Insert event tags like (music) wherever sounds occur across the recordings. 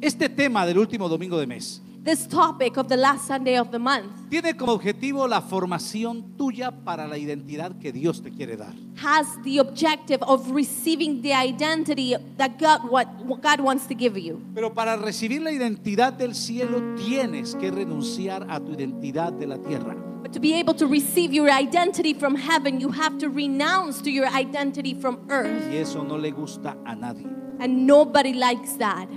Este tema del último domingo de mes This topic of the last Sunday of the month tiene como objetivo la formación tuya para la identidad que Dios te quiere dar. has the objective of receiving the identity that God, what, what God wants to give you. Pero para recibir la identidad del cielo tienes que renunciar a tu identidad de la tierra. But to be able to receive your identity from heaven, you have to renounce to your identity from earth. Y eso no le gusta a nadie. And nobody likes that.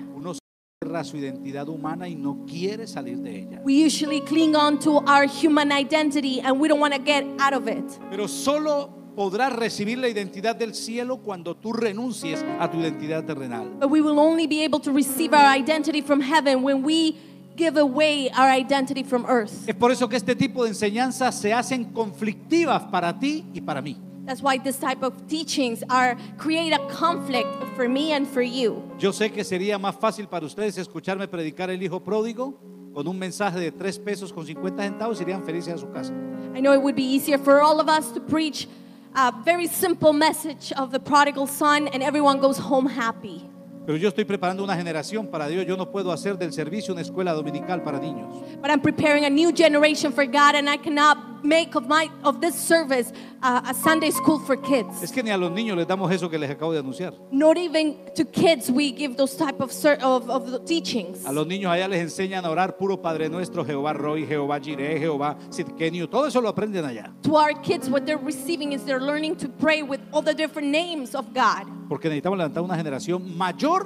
Aferra a su identidad humana y no quiere salir de ella. We usually cling on to our human identity and we don't want to get out of it. Pero solo podrás recibir la identidad del cielo cuando tú renuncies a tu identidad terrenal. But we will only be able to receive our identity from heaven when we give away our identity from earth. Es por eso que este tipo de enseñanzas se hacen conflictivas para ti y para mí. That's why this type of teachings are create a conflict for me and for you. Yo sé que sería más fácil para ustedes escucharme predicar el hijo pródigo con un mensaje de tres pesos con 50 centavos y irían felices a su casa. I know it would be easier for all of us to preach a very simple message of the prodigal son and everyone goes home happy. Pero yo estoy preparando una generación para Dios. Yo no puedo hacer del servicio una escuela dominical para niños. But I'm preparing a new generation for God and I cannot make of my of this service uh, a Sunday school for kids. Es que ni a los niños les damos eso que les acabo de anunciar. Not even to kids we give those type of of, of teachings. A los niños allá les enseñan a orar puro Padre Nuestro, Jehová Roy, Jehová Jireh, Jehová Sidkenu. Todo eso lo aprenden allá. To our kids, what they're receiving is they're learning to pray with all the different names of God. Porque necesitamos levantar una generación mayor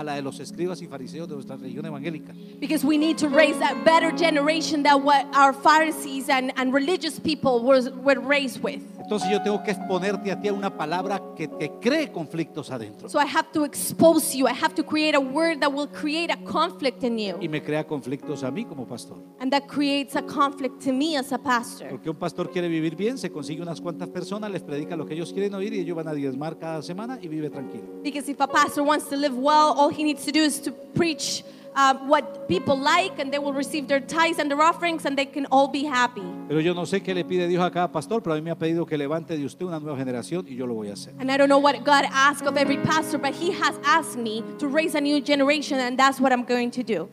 a la de los escribas y fariseos de nuestra religión evangélica. Because we need to raise that better generation that what our Pharisees and, and religious people was, were raised with. Entonces yo tengo que exponerte a ti a una palabra que te cree conflictos adentro. So I have to expose you. I have to create a word that will create a conflict in Y you. me crea conflictos a mí como pastor. And that creates a conflict to me as a pastor. Porque un pastor quiere vivir bien, se consigue unas cuantas personas, les predica lo que ellos quieren oír y ellos van a diezmar cada semana y vive tranquilo. Because if a pastor wants to live well, all he needs to do is to preach um, what people like, and they will receive their tithes and their offerings, and they can all be happy. Pero yo no sé qué le pide Dios a cada pastor, pero a mí me ha pedido que levante de usted una nueva generación y yo lo voy a hacer. And I don't know what God asks of every pastor, but He has asked me to raise a new generation, and that's what I'm going to do.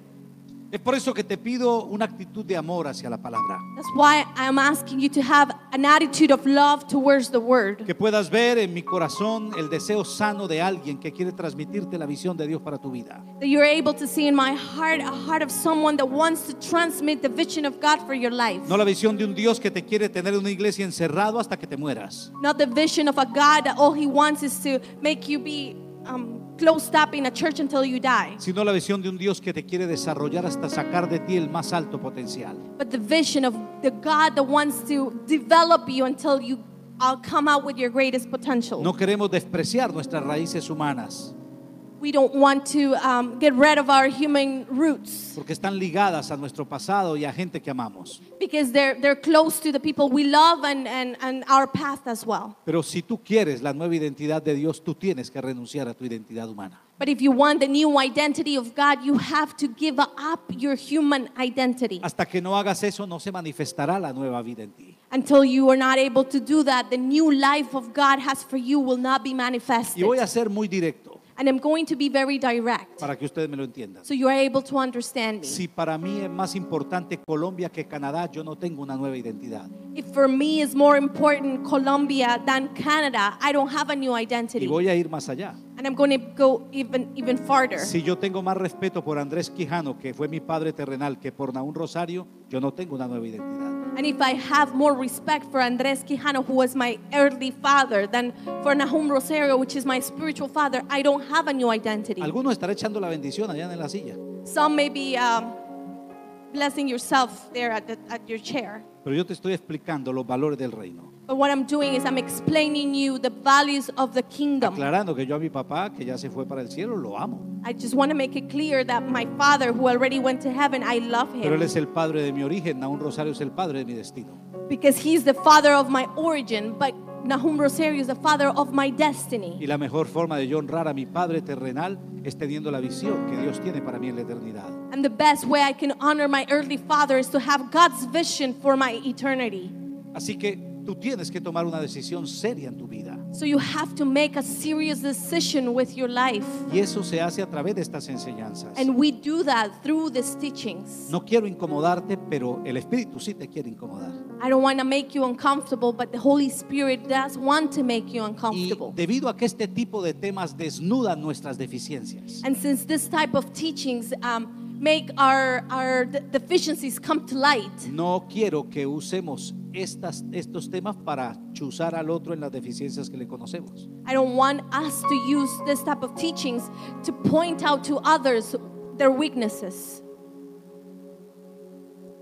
Es por eso que te pido una actitud de amor hacia la palabra. That's why I'm asking you to have an attitude of love towards the Word. Que puedas ver en mi corazón el deseo sano de alguien que quiere transmitirte la visión de Dios para tu vida. That you're able to see in my heart a heart of someone that wants to transmit the vision of God for your life. No la visión de un Dios que te quiere tener en una iglesia encerrado hasta que te mueras. Not the vision of a God that all He wants is to make you be um, closed up in a church until you die. Sino la visión de un Dios que te quiere desarrollar hasta sacar de ti el más alto potencial. But the vision of the God that wants to develop you until you uh, come out with your greatest potential. No queremos despreciar nuestras raíces humanas We don't want to um, get rid of our human roots porque están ligadas a nuestro pasado y a gente que amamos. because they're, they're close to the people we love and, and, and our past as well. Pero si tú quieres la nueva identidad de Dios, tú tienes que renunciar a tu identidad humana. But if you want the new identity of God, you have to give up your human identity. Hasta que no hagas eso, no se manifestará la nueva vida en ti. Until you are not able to do that, the new life of God has for you will not be Y manifested. voy a ser muy directo And I'm going to be very direct para que ustedes me lo entiendan. so you are able to understand me. Si para mí es más importante Colombia que Canadá, yo no tengo una nueva identidad. If for me is more important Colombia than Canada, I don't have a new Y identity. voy a ir más allá. And I'm going to go even even farther. Si yo tengo más respeto por Andrés Quijano, que fue mi padre terrenal, que por Naún Rosario, yo no tengo una nueva identidad. And if I have more respect for Andres Quijano, who was my earthly father, than for Nahum Rosario, which is my spiritual father, I don't have a new identity. Algunos estarán echando la bendición allá en la silla, Some may be um, blessing yourself there at, the, at your chair. pero yo te estoy explicando los valores del reino. But what I'm doing is I'm explaining you the values of the kingdom. Aclarando que yo a mi papá, que ya se fue para el cielo, lo amo. I just want to make it clear that my father, who already went to heaven, I love Pero él him es el padre de mi origen, Naún Rosario es el padre de mi destino. because he's the father of my origin, but Nahum Rosario is the father of my destiny. Y la mejor forma de yo honrar a mi padre terrenal es teniendo la visión que Dios tiene para mí en la eternidad. And the best way I can honor my earthly father is to have God's vision for my eternity. Así que tú tienes que tomar una decisión seria en tu vida. So you have to make a serious decision with your life. Y eso se hace a través de estas enseñanzas. And we do that through these teachings. No quiero incomodarte, pero el Espíritu sí te quiere incomodar. I don't want to make you uncomfortable, but the Holy Spirit does want to make you Y uncomfortable. debido a que este tipo de temas desnudan nuestras deficiencias, And since this type of teachings um, make our, our de- deficiencies come to light, no quiero que usemos estas, estos temas para chuzar al otro en las deficiencias que le conocemos. I don't want us to use this type of teachings to point out to others their weaknesses.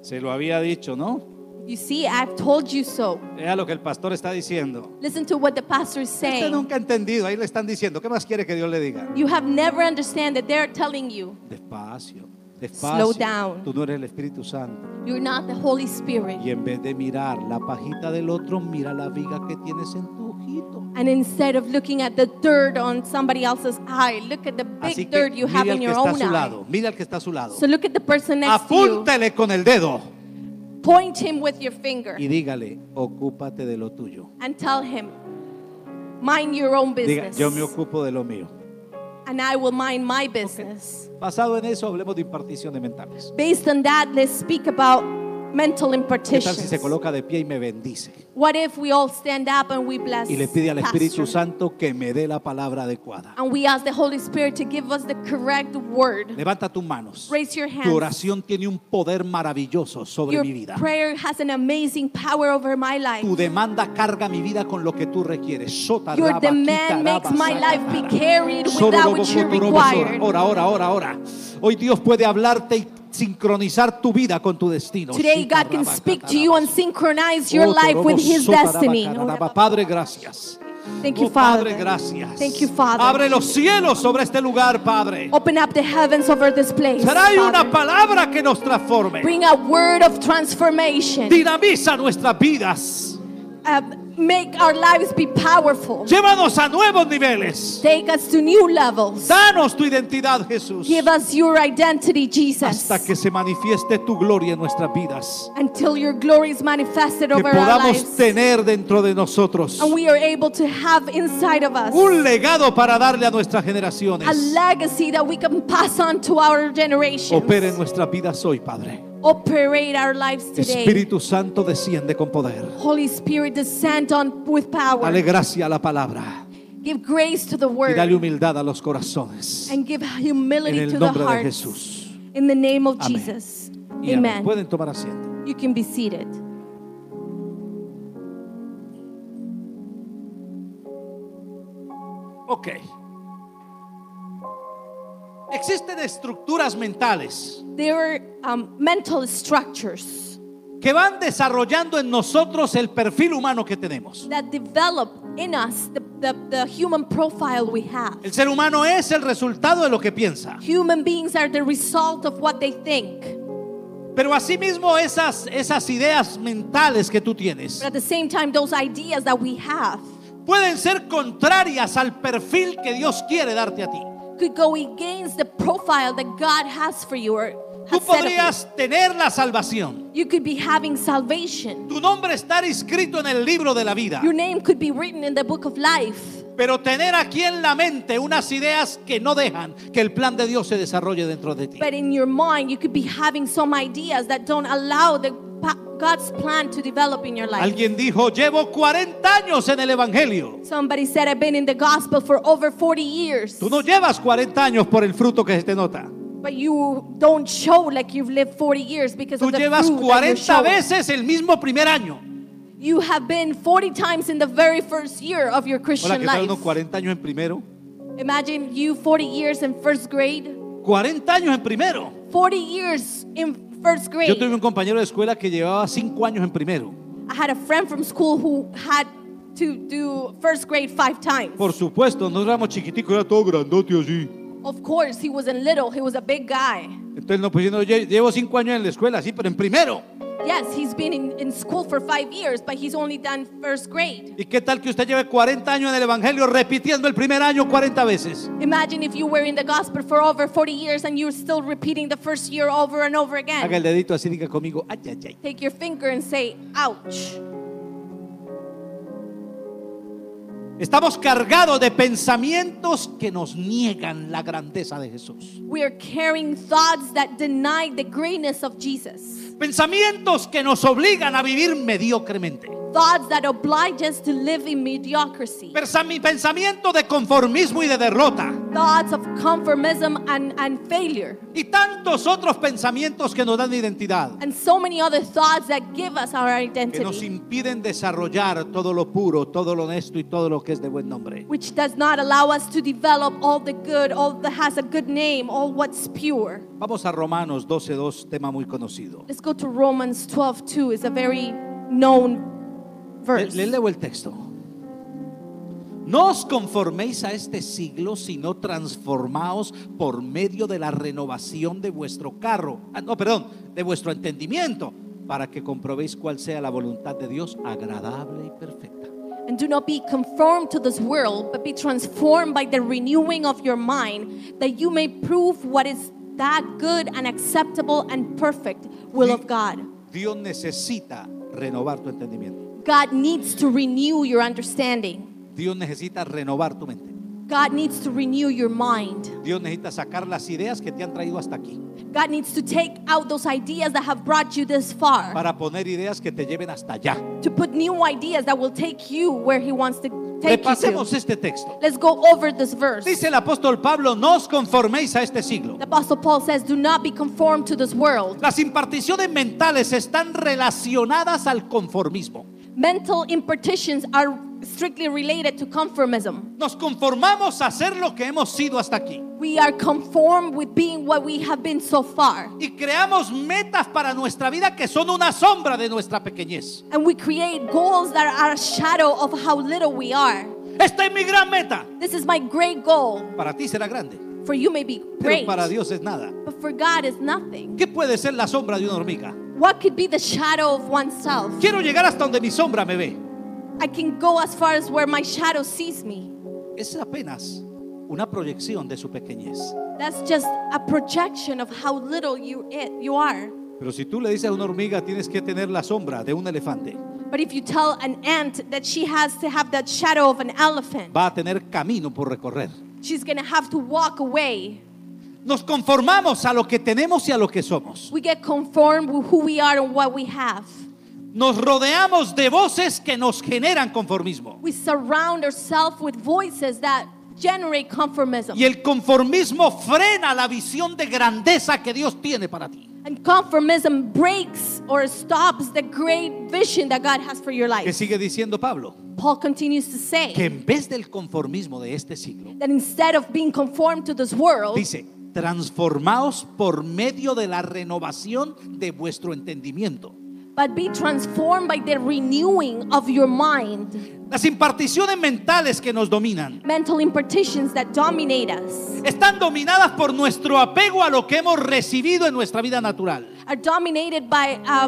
Se lo había dicho, ¿no? You see, I've told you so. Vea lo que el pastor está diciendo. Listen to what the pastor is Usted saying. nunca ha entendido, ahí le están diciendo, ¿qué más quiere que Dios le diga? You have never understand that they're telling you Despacio, despacio. Slow down. Tú no eres el Espíritu Santo. you're not the Holy Spirit. Y en vez de mirar la pajita del otro, mira la viga que tienes en tu ojito. And instead of looking at the dirt on somebody else's eye, look at the Así big que dirt you have in que your está a own su eye. lado, mira al que está a su lado. So look at the person next to you. Con el dedo Point him with your finger y dígale, ocúpate de lo tuyo. and tell him, mind your own Diga, business. yo me ocupo de lo mío. And I will mind my business. Basado en eso, hablemos de impartición de mentales. Based on that, let's speak about mental ¿Qué tal si impartitions. se coloca de pie y me bendice? What if we all stand up and we bless Y le pide al Espíritu Pastor? Santo que me dé la palabra adecuada. and we ask the Holy Spirit to give us the correct word. Levanta tus manos. Raise your hands. Tu oración tiene un poder maravilloso sobre Your mi vida. prayer has an amazing power over my life. Tu demanda carga mi vida con lo que tú requieres. Sota, Your raba, demand makes raba, my saca, life be carried with Soro, that robo, which you coto, robo, sora. required. Ora, ora, ora, ora. Hoy Dios puede hablarte y sincronizar tu vida con tu destino. Today, God can speak to you and synchronize your life with His destiny. Padre, gracias. Thank you, Oh, Padre, Father. gracias. Thank you, Father. Abre los cielos sobre este lugar, Padre. Open up the heavens over this place. Trae una palabra que nos transforme. Bring a word of transformation. Dinamiza nuestras vidas. Uh, make our lives be powerful. Llévanos a nuevos niveles. Take us to new levels. Danos tu identidad, Jesús. Give us your identity, Jesus. Hasta que se manifieste tu gloria en nuestras vidas. Until your glory is manifested Que over our podamos lives. tener dentro de nosotros And we are able to have inside of us un legado para darle a nuestras a generaciones. legacy that we can pass on to our generations. Opera en nuestras vidas hoy, Padre. Operate our lives today. Espíritu Santo desciende con poder. Holy Spirit, descend on with power. Dale gracia a la palabra Give grace to the y word dale humildad a los corazones. and give En humility el to the de hearts. Jesús. In the name of Amén. Jesus. Y amén. Amen. Pueden tomar asiento. You can be seated. Ok. Existen estructuras mentales There are um, mental structures que van desarrollando en nosotros el perfil humano que tenemos. that develop in us the, the, the human profile we have. El ser humano es el resultado de lo que piensa. Human beings are the result of what they think. Pero asimismo esas, esas ideas mentales que tú tienes But at the same time, those ideas that we have pueden ser contrarias al perfil que Dios quiere darte a ti. Could go against the profile that God has for you or Tú podrías tener la salvación. You could be having salvation. Tu nombre estar inscrito en el libro de la vida. Your name could be written in the book of life. Pero tener aquí en la mente unas ideas que no dejan que el plan de Dios se desarrolle dentro de ti. But in your mind, you could be having some ideas that don't allow the God's plan to develop in your life. Alguien dijo, llevo 40 años en el Evangelio. Somebody said, I've been in the gospel for over 40 years. Tú no llevas 40 años por el fruto que se te nota. But you don't show like you've lived 40 years because Tú of the llevas fruit that you're 40 showing. veces el mismo primer año. You have been 40 times in the very first year of your Hola, Christian ¿qué tal life. unos 40 años en primero? Imagine you 40 years in first grade, 40 años en primero. 40 years in first grade. Yo tuve un compañero de escuela que llevaba 5 años en primero. I had a friend from school who had to do first grade five times. Por supuesto, no éramos chiquiticos, era todo grandote así. Of course, he wasn't little, he was a big guy. Entonces nos pusieron, "Lle- llevo 5 años en la escuela, sí, pero en primero. Yes, he's been in, in school for five years, but he's only done first grade. ¿Y qué tal que usted lleve 40 años en el Evangelio repitiendo el primer año 40 veces? Imagine if you were in the gospel for over 40 years and you're still repeating the first year over and over Haga again. el dedito así, diga conmigo, ay, ay, ay. Take your finger and say, ouch. Estamos cargados de pensamientos que nos niegan la grandeza de Jesús. We are carrying thoughts that deny the greatness of Jesus. Pensamientos que nos obligan a vivir mediocremente. Thoughts that oblige us to live in mediocrity. Pensamiento de conformismo y de derrota. Thoughts of conformism and, and failure. Y tantos otros pensamientos que nos dan identidad. And so many other thoughts that give us our identity. Que nos impiden desarrollar todo lo puro, todo lo honesto y todo lo que es de buen nombre. Which does not allow us to develop all the good, all that has a good name, all what's pure. Vamos a Romanos 12.2, tema muy conocido. Let's go to Romans 12 2. It's a very known verse. le leo el texto. No os conforméis a este siglo, sino transformaos por medio de la renovación de vuestro carro. Ah, no, perdón, de vuestro entendimiento, para que comprobéis cuál sea la voluntad de Dios agradable y perfecta. And do not be conformed to this world, but be transformed by the renewing of your mind, that you may prove what is that good and acceptable and perfect will of God. Dios necesita renovar tu entendimiento. God needs to renew your understanding. Dios necesita renovar tu mente. God needs to renew your mind. Dios necesita sacar las ideas que te han traído hasta aquí God needs to take out those ideas that have brought you this far, para poner ideas que te lleven hasta allá. to put new ideas that will take you where He wants to take you Repasemos to. este texto. Let's go over this verse. Dice el apóstol Pablo, no os conforméis a este siglo. The Apostle Paul says, Do not be conformed to this world. Las imparticiones mentales están relacionadas al conformismo. Mental impartitions are strictly related to conformism. Nos conformamos a ser lo que hemos sido hasta aquí. We are conformed with being what we have been so far. Y creamos metas para nuestra vida que son una sombra de nuestra pequeñez. And we create goals that are a shadow of how little we are. Esta es mi gran meta. This is my great goal. Para ti será grande, For you may be pero great, para Dios es nada. but for God is nothing. ¿Qué puede ser la sombra de una hormiga? What could be the shadow of oneself? Quiero llegar hasta donde mi sombra me ve. I can go as far as where my shadow sees me. Es apenas una proyección de su pequeñez. That's just a projection of how little you it, you are. Pero si tú le dices a una hormiga, tienes que tener la sombra de un elefante, But if you tell an ant that she has to have that shadow of an elephant, va a tener camino por recorrer. she's going to have to walk away. Nos conformamos a lo que tenemos y a lo que somos. We get conformed with who we are and what we have. Nos rodeamos de voces que nos generan conformismo. We surround ourselves with voices that generate conformism. Y el conformismo frena la visión de grandeza que Dios tiene para ti. And conformism breaks or stops the great vision that God has for your Que life. sigue diciendo Pablo, Paul continues to say que en vez del conformismo de este siglo, that instead of being conformed to this world, dice, transformaos por medio de la renovación de vuestro entendimiento. but be transformed by the renewing of your mind. Las imparticiones mentales que nos dominan Mental impartitions that dominate us están dominadas por nuestro apego a lo que hemos recibido en nuestra vida natural. are dominated by uh,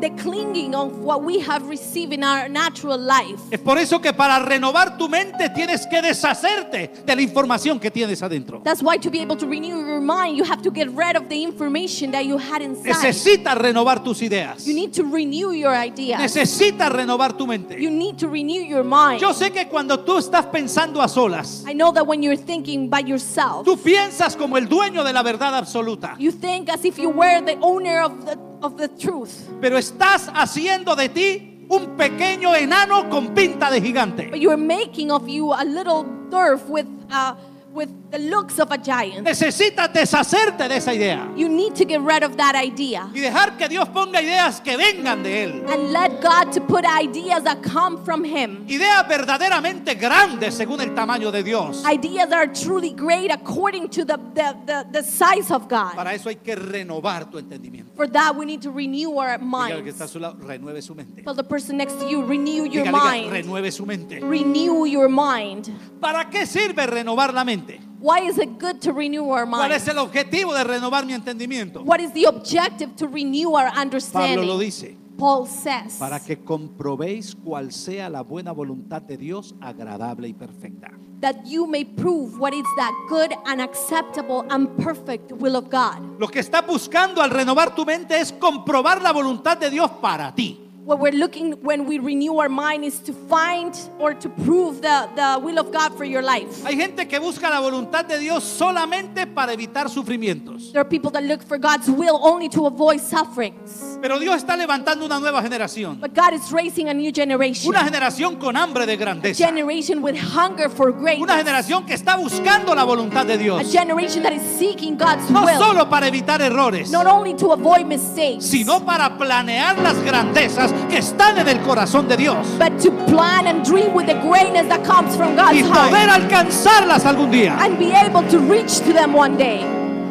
the clinging of what we have received in our natural life. Es por eso que para renovar tu mente tienes que deshacerte de la información que tienes adentro. That's why to be able to renew your mind, you have to get rid of the information that you had inside. Necesitas renovar tus ideas. You need to renew your ideas. Necesitas renovar tu mente. You need to renew your mind. Yo sé que cuando tú estás pensando a solas, I know that when you're thinking by yourself, tú piensas como el dueño de la verdad absoluta, you think as if you were the owner of the of the truth. pero estás haciendo de ti un pequeño enano con pinta de gigante. But you're making of you a little dwarf with uh, with the looks of a giant. Necesitas deshacerte de esa idea You need to get rid of that idea y dejar que Dios ponga ideas que vengan de Él. and let God to put ideas that come from Him. Ideas verdaderamente grandes según el tamaño de Dios. Ideas that are truly great according to the, the, the, the size of God. Para eso hay que renovar tu entendimiento. For that, we need to renew our Diga al que minds. está a su lado, renueve su mente. Tell the person next to you, renew your Diga, diga, mind. renueve su mente. Renew your mind. ¿Para qué sirve renovar la mente? Why is it good to renew our ¿Cuál es el objetivo de renovar mi entendimiento? What is the objective to renew our Pablo lo understanding? dice, Paul says, para que comprobéis cuál sea la buena voluntad de Dios, agradable y perfecta. that you may prove what is that good and acceptable and perfect will of God. Lo que estás buscando al renovar tu mente es comprobar la voluntad de Dios para ti. What we're looking when we renew our mind is to find or to prove the, the will of God for your life. Hay gente que busca la voluntad de Dios solamente para evitar sufrimientos. There are people that look for God's will only to avoid sufferings. Pero Dios está levantando una nueva generación. But God is raising a new generation. Una generación con hambre de grandeza. generation with hunger for Una greatness. generación que está buscando la voluntad de A Dios. generation that is seeking God's No will. solo para evitar errores, Not only to avoid mistakes, sino para planear las grandezas que están en el corazón de Dios. but to plan and dream with the greatness that comes from Y God's poder heart. alcanzarlas algún día. And be able to reach to them one day.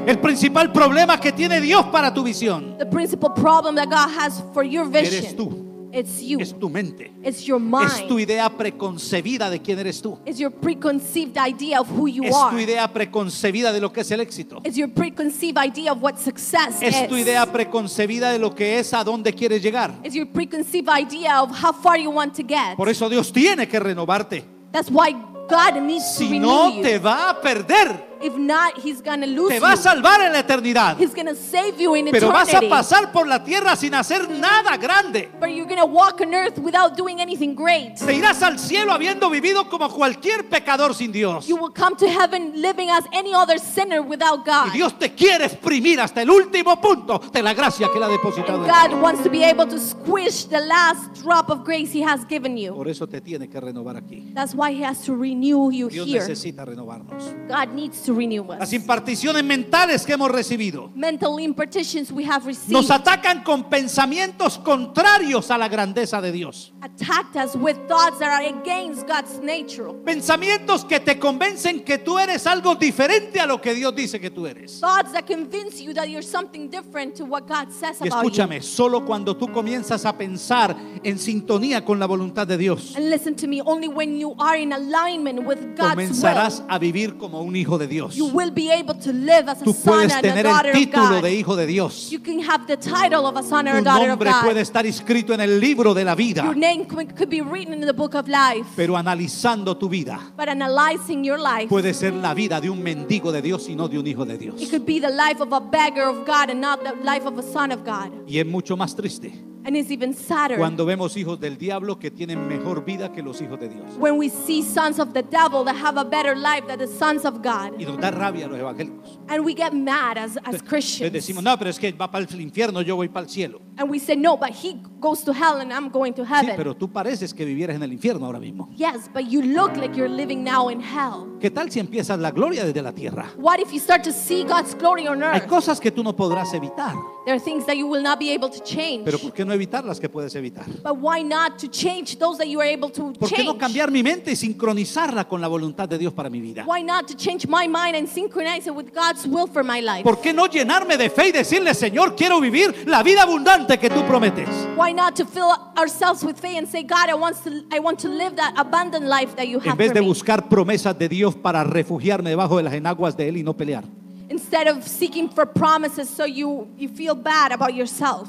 El principal problema que tiene Dios para tu visión The principal problem that God has for your eres vision, tú. It's you. Es tu mente. It's your Es tu mind. idea preconcebida de quién eres tú. It's your preconceived idea of who you Es tu are. idea preconcebida de lo que es el éxito. It's your preconceived idea of what success Es tu is. idea preconcebida de lo que es a dónde quieres llegar. It's your preconceived idea of how far you want to get. Por eso Dios tiene que renovarte. That's why God needs to Si renew no, you. te va a perder. If not, He's gonna lose Te va a you. salvar en la eternidad. He's gonna save you in Pero vas a eternity. pasar por la tierra sin hacer nada grande. But you're gonna walk on earth without doing anything great. Te irás al cielo habiendo vivido como cualquier pecador sin Dios. You will come to heaven living as any other sinner without Y God. Dios te quiere exprimir hasta el último punto de la gracia que Él ha depositado And. God wants to be able to squish the last drop of grace He has given you. Por eso te tiene que renovar aquí. That's why He has to renew you Dios here. necesita renovarnos. God needs to renew Las imparticiones mentales que hemos recibido Mental impartitions we have nos received atacan con pensamientos contrarios a la grandeza de Dios. attacked us with thoughts that are against God's nature. Pensamientos que te convencen que tú eres algo diferente a lo que Dios dice que tú eres. Thoughts that convince you that you're something different to what God says Y about you. escúchame, solo cuando tú comienzas a pensar en sintonía con la voluntad de Dios, And listen to me, only when you are in alignment with God's comenzarás a vivir como un hijo de Dios. you will be able to live as a Tú son puedes and a tener daughter el of título God. de hijo de Dios. You can have the title of a son or Tu a daughter of nombre God. puede estar escrito en el libro de la vida, Your name could, could be written in the book of life. pero analizando tu vida, But analyzing your life, puede ser la vida de un mendigo de Dios y no de un hijo de Dios. it could be the life of a beggar of God and not the life of a son of God. Y es mucho más triste And it's even sadder cuando vemos hijos del diablo que tienen mejor vida que los hijos de Dios. when we see sons of the devil that have a better life than the sons of God. Y nos da rabia a los evangélicos. And we get mad as, as Les Christians. decimos, no, pero es que va para el infierno, yo voy para el cielo. And we say, no, but he goes to hell and I'm going to Sí, heaven. pero tú pareces que vivieras en el infierno ahora mismo. Yes, but you look like you're living now in hell. ¿Qué tal si empiezas la gloria desde la tierra? What if you start to see God's glory on Hay earth? cosas que tú no podrás evitar, There are things that you will not be able to change. pero ¿por qué no evitar las que puedes evitar? But why not to change those that you are able to ¿Por qué no change? cambiar mi mente y sincronizarla con la voluntad de Dios para mi vida? Why not to change my mind and synchronize it with God's will for my life? ¿Por qué no llenarme de fe y decirle, Señor, quiero vivir la vida abundante que tú prometes? Why not to fill ourselves with faith and say, God, I want to, I want to live that abundant life that you En have vez for de me. buscar promesas de Dios para refugiarme debajo de las enaguas de Él y no pelear. Instead of seeking for promises so you, you feel bad about yourself.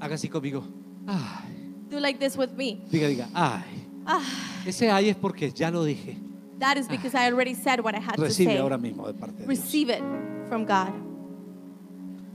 Haga así conmigo. Ay, Do like this with me. diga, diga, ay. Ah, Ese ay es porque ya lo dije. that is because I already said what I had to Recibe say. ahora mismo de parte de Dios. Receive it from God.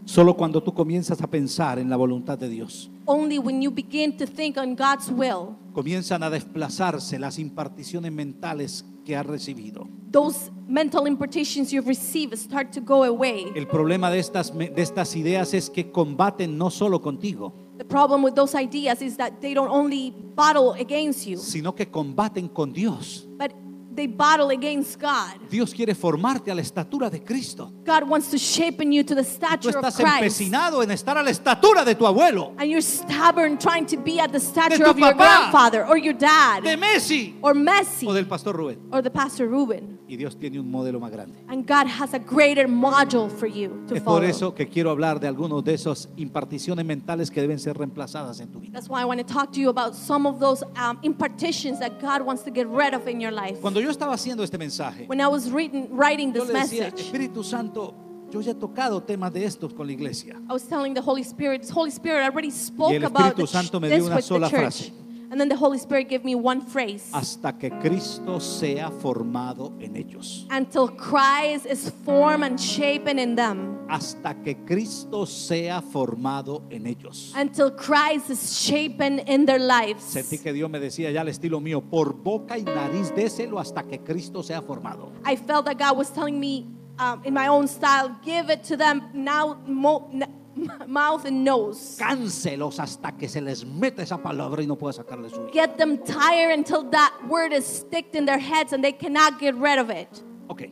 Solo cuando tú comienzas a pensar en la voluntad de Dios, Only when you begin to think on God's will, comienzan a desplazarse las imparticiones mentales que has recibido. those mental impartations you've received start to go away. El problema de estas, de estas ideas es que combaten no solo contigo, The problem with those ideas is that they don't only battle against you, sino que combaten con Dios. but they battle against God. Dios quiere formarte a la estatura de Cristo. God wants to shape in you to the Tú stature of estás Christ. empecinado en estar a la estatura de tu abuelo, And you're stubborn trying to be at the stature tu of your papá. grandfather or your dad de Messi or Messi o del pastor Rubén. or the pastor Reuben. Y Dios tiene un modelo más grande. And God has a greater module for you to Es por follow. eso que quiero hablar de algunos de esas imparticiones mentales que deben ser reemplazadas en tu vida. That's why I want to talk to you about some of those um, impartitions that God wants to get rid of in your life. Cuando yo estaba haciendo este mensaje, When I was writing yo this le decía, message, Espíritu Santo, yo ya he tocado temas de estos con la iglesia. I was telling the Holy Spirit, Holy Spirit, I already Y spoke el about Espíritu ch- Santo me dio una sola frase. And then the Holy Spirit gave me one phrase. hasta que Cristo sea formado en ellos. Until Christ is formed and shapen in them. Hasta que Cristo sea formado en ellos. Until Christ is shapen in their lives. Sentí que Dios me decía ya al estilo mío, por boca y nariz déselo hasta que Cristo sea formado. I felt that God was telling me um, in my own style, give it to them now, mo- mouth and nose. Cáncelos hasta que se les meta esa palabra y no pueda sacarle su vida. Get them tired until that word is sticked in their heads and they cannot get rid of it. Ok,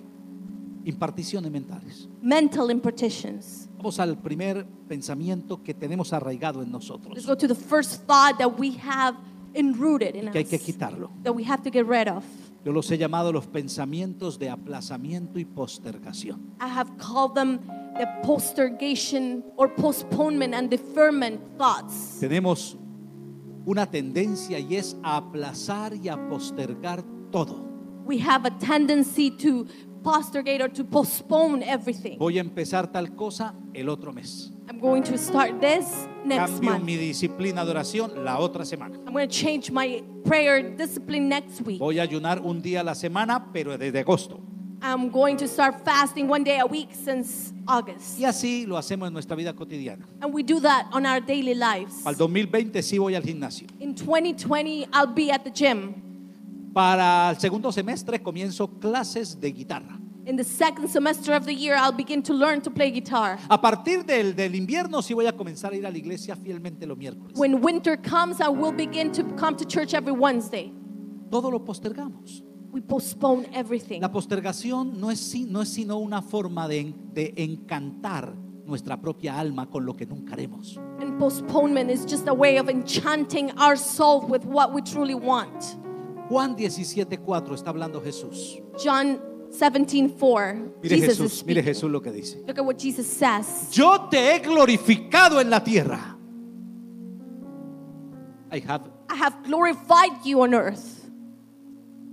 imparticiones mentales. Mental impartitions. Vamos al primer pensamiento que tenemos arraigado en Let's nosotros, go to the first thought that we have enrooted in que hay que us, quitarlo. that we have to get rid of. Yo los he llamado los pensamientos de aplazamiento y postergación. I have called them the postergation or postponement and deferment thoughts. Tenemos una tendencia y es a aplazar y a postergar todo. We have a tendency to postergate or to postpone everything. Voy a empezar tal cosa el otro mes. I'm going to start this next Cambio month. mi disciplina de oración la otra semana. I'm going to change my prayer discipline next week. Voy a ayunar un día a la semana, pero desde agosto. I'm going to start fasting one day a week since August. Y así lo hacemos en nuestra vida cotidiana. And we do that on our daily lives. El 2020 sí voy al gimnasio. In 2020, I'll be at the gym. Para el segundo semestre comienzo clases de guitarra. In the second semester of the year, I'll begin to learn to play guitar. A partir del, del invierno sí voy a comenzar a ir a la iglesia fielmente los miércoles. When winter comes, I will begin to come to church every Wednesday. Todo lo postergamos. We postpone everything. La postergación no es, no es sino una forma de, de encantar nuestra propia alma con lo que nunca haremos. And postponement is just a way of enchanting our soul with what we truly want. Juan 17:4 está hablando Jesús. John 17:4. Mire Jesus is Jesús, mire. Jesús lo que dice. Look at what Jesus says. Yo te he glorificado en la tierra. I have I have glorified you on earth.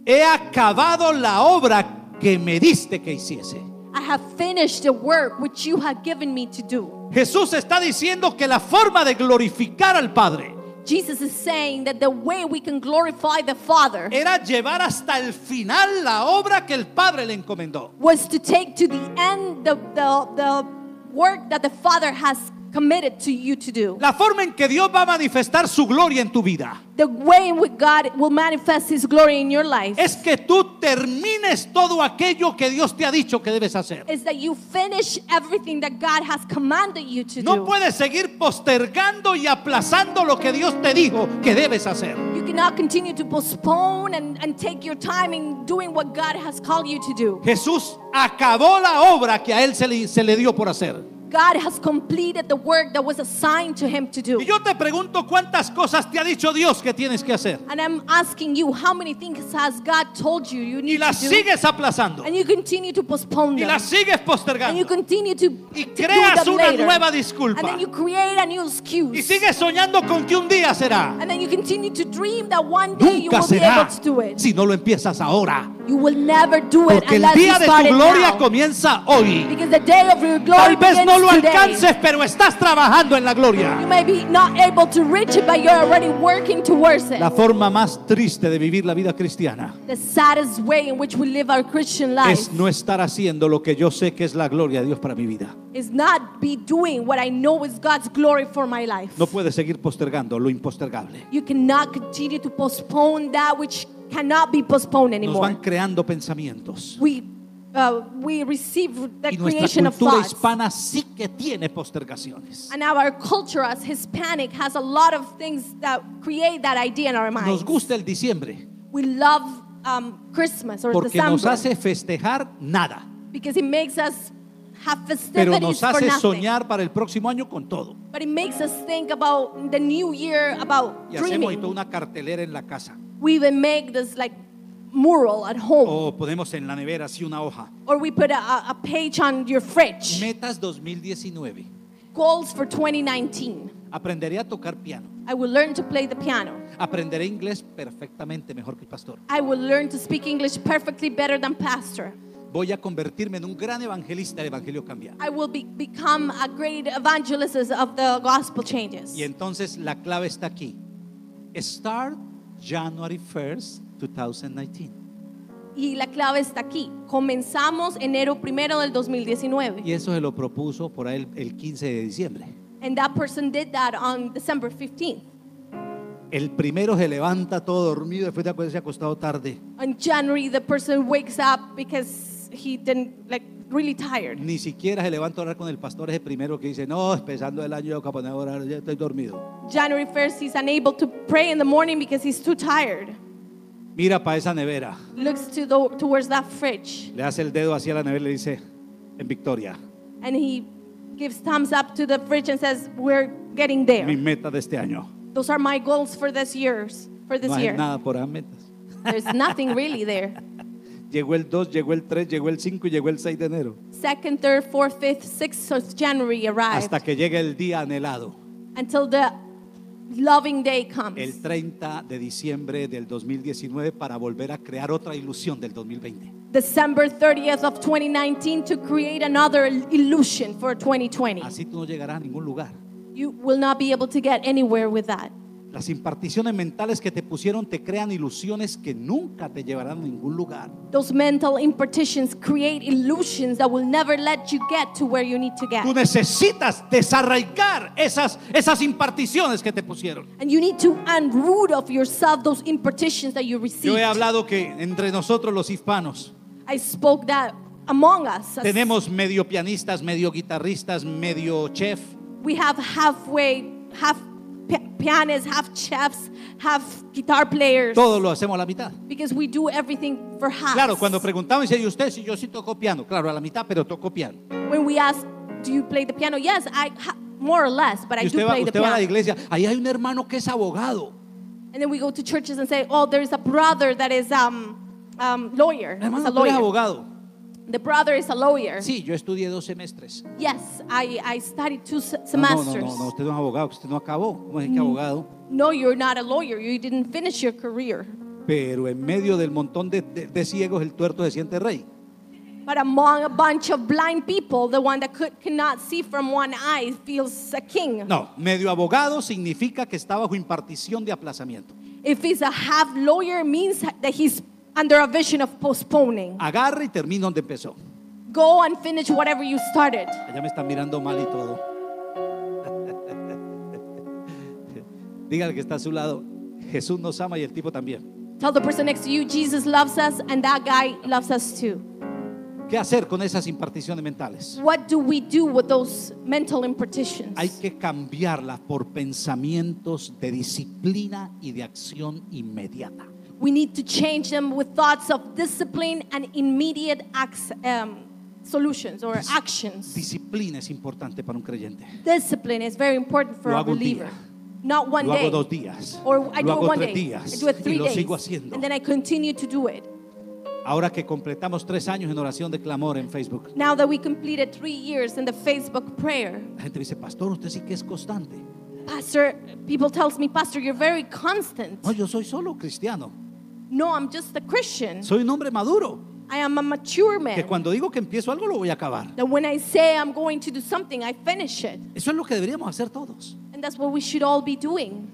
he acabado la obra que me diste que hiciese. I have finished the work which you have given me to do. Jesús está diciendo que la forma de glorificar al Padre Jesus is saying that the way we can glorify the Father era llevar hasta el final la obra que el Padre le encomendó. was to take to the end the, the, the work that the Father has committed to you to do. La forma en que Dios va a manifestar su gloria en tu vida The way in which God will manifest His glory in your life es que tú termines todo aquello que Dios te ha dicho que debes hacer. is that you finish everything that God has commanded you to No do. puedes seguir postergando y aplazando lo que Dios te dijo que debes hacer. You cannot continue to postpone and, and take your time in doing what God has called you to do. Jesús acabó la obra que a él se le, se le dio por hacer. God has completed the work that was assigned to Him to do. Y yo te pregunto cuántas cosas te ha dicho Dios que tienes que hacer. And I'm asking you, how many things has God told you you Y need las to do? sigues aplazando. And you continue to postpone Y las sigues And you postergando. continue to, Y to do creas them una later. nueva And disculpa. then you create a new excuse. Y sigues soñando con que un día será. And then you continue to dream that one day you Nunca will be será able to do it. si no lo empiezas ahora. You will never do it Porque el you día de tu gloria now. comienza hoy. Because the day of your glory Tal vez no lo alcances, pero estás trabajando en la You gloria. may be not able to reach it, but you're already working towards it. La forma más triste de vivir la vida cristiana The saddest way in which we live our Christian life es no estar haciendo lo que yo sé que es la gloria de Dios para mi vida. is not be doing what I know is God's glory for my life. No puedes seguir postergando lo impostergable. You cannot continue to postpone that which cannot be postponed Nos anymore. van creando pensamientos. We uh, we receive the Y nuestra creation of cultura thoughts. hispana sí que tiene postergaciones. And now our culture as Hispanic has a lot of things that create that idea in our minds. Nos gusta el diciembre We love um, Christmas or porque nos December hace festejar nada, because it makes us have pero festivities nos for hace nothing. soñar para el próximo año con todo. But it makes us think about the new year, about Y hacemos y toda una cartelera en la casa. We even make this like mural at home, O ponemos en la nevera así una hoja. or we put a- a, page on your fridge. Metas 2019. Goals for 2019. Aprenderé a tocar piano. I will learn to play the piano. Aprenderé inglés perfectamente mejor que el pastor. I will learn to speak English perfectly better than pastor. Voy a convertirme en un gran evangelista del evangelio cambiar. I will be, become a great evangelist of the gospel changes. Y entonces la clave está aquí. Start January 1st, 2019. Y la clave está aquí. Comenzamos enero primero del 2019. Y eso se lo propuso por ahí el, el 15 de diciembre. And that person did that on December 15th. El primero se levanta todo dormido después de haberse acostado tarde. On January, the person wakes up because he didn't, like, really tired. Ni siquiera se levanta a orar con el pastor ese primero que dice, no, empezando el año yo capaz de orar, ya estoy dormido. January 1st, he's unable to pray in the morning because he's too tired. Mira para esa nevera, Looks to the, towards that fridge le hace el dedo hacia la nevera y le dice, en victoria, and he gives thumbs up to the fridge and says, "We're getting mi there. meta de este año. Those are my goals for this year's for this No hay year." nada por las metas. There's nothing really there. (laughs) Llegó el 2, llegó el 3, llegó el 5 y llegó el 6 de enero. Second, third, fourth, fifth, sixth of January arrived Hasta que llega el día anhelado, until the loving day comes. el 30 de diciembre del 2019, para volver a crear otra ilusión del 2020. December 30th of 2019 to create another illusion for 2020. Así tú no llegarás a ningún lugar. You will not be able to get anywhere with that. Las imparticiones mentales que te pusieron te crean ilusiones que nunca te llevarán a ningún lugar. Those mental impartitions create illusions that will never let you get to where you need to get. Tú necesitas desarraigar esas, esas imparticiones que te pusieron. And you need to unroot of yourself those impartitions that you Yo received. he hablado que entre nosotros los hispanos I spoke that among us, tenemos medio pianistas, medio guitarristas, medio chef. we have halfway, half pianists, half chefs, half guitar players, Todo lo hacemos a la mitad. because we do everything for half. Claro, cuando preguntaban, dice, ¿y usted? Si yo sí toco piano. Claro, a la mitad, pero toco piano. When we ask, do you play the piano? Yes, I more or less, but I do va, play the usted va a la piano. iglesia, ahí hay un hermano que es abogado. And then we go to churches and say, oh, there's a brother that is um, um, lawyer. Hermano, a lawyer. abogado. The brother is a lawyer. Sí, yo estudié dos semestres. Yes, I, I studied two se- No, no, no, semesters. no, no, usted no es abogado, usted no acabó. ¿Cómo es que abogado? No, you're not a lawyer. You didn't finish your career. Pero en medio del montón de, de- de ciegos, el tuerto se siente rey. But among a bunch of blind people, the one that could, cannot see from one eye feels a king. No, medio abogado significa que está bajo impartición de aplazamiento. If he's a half lawyer, means that he's under a vision of postponing. Agarra y termina donde empezó. Go and finish whatever you started. Allá me están mirando mal y todo. (laughs) Dígale que está a su lado. Jesús nos ama y el tipo también. Tell the person next to you, Jesus loves us, and that guy loves us too. ¿Qué hacer con esas imparticiones mentales? What do we do with those mental impartitions? Hay que cambiarlas por pensamientos de disciplina y de acción inmediata. We need to change them with thoughts of discipline and immediate acts, um, solutions or actions. Disciplina es importante para un creyente. Discipline is very important for Lo a hago believer. Not one Lo hago day. dos días. Or I Lo do hago it one day. días. I do it three days. And then I continue to do it. Ahora que completamos tres años en oración de clamor en Facebook, Now that we completed three years in the Facebook prayer, la gente dice, pastor, usted sí que es constante. Pastor, people tells me, Pastor, you're very constant. No, yo soy solo cristiano. No, I'm just a Christian. Soy un hombre maduro. I am a mature Que man. cuando digo que empiezo algo lo voy a acabar. That when I say I'm going to do something, I finish it. Eso es lo que deberíamos hacer todos. And that's what we should all be doing.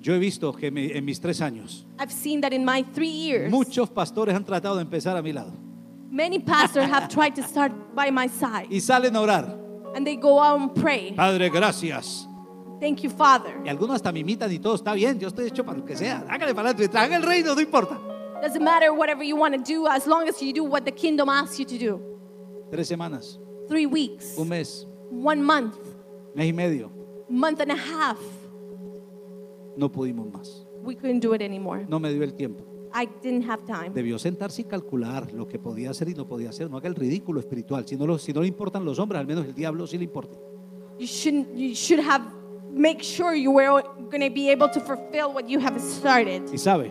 Yo he visto que en mis tres años I've seen that in my three years, muchos pastores han tratado de empezar a mi lado many pastors have tried to start by my side. y salen a orar. And they go out and pray. Padre, gracias. Thank you, Father. Y algunos hasta me imitan y todo está bien. Yo estoy hecho para lo que sea. Hágale para adelante. Haga el reino, no importa. Doesn't matter whatever you want to do as long as you do what the kingdom asks you to do. Tres semanas, Three weeks, un mes, one month, mes y medio. month and a half. No pudimos más. We couldn't do it anymore. No me dio el tiempo. I didn't have time. Debió sentarse y calcular lo que podía hacer y no podía hacer. No haga el ridículo espiritual. Si no, lo- si no le importan los hombres, al menos el diablo sí le importa. You shouldn't. You should have make sure you were going to be able to fulfill what you have started. Y sabe,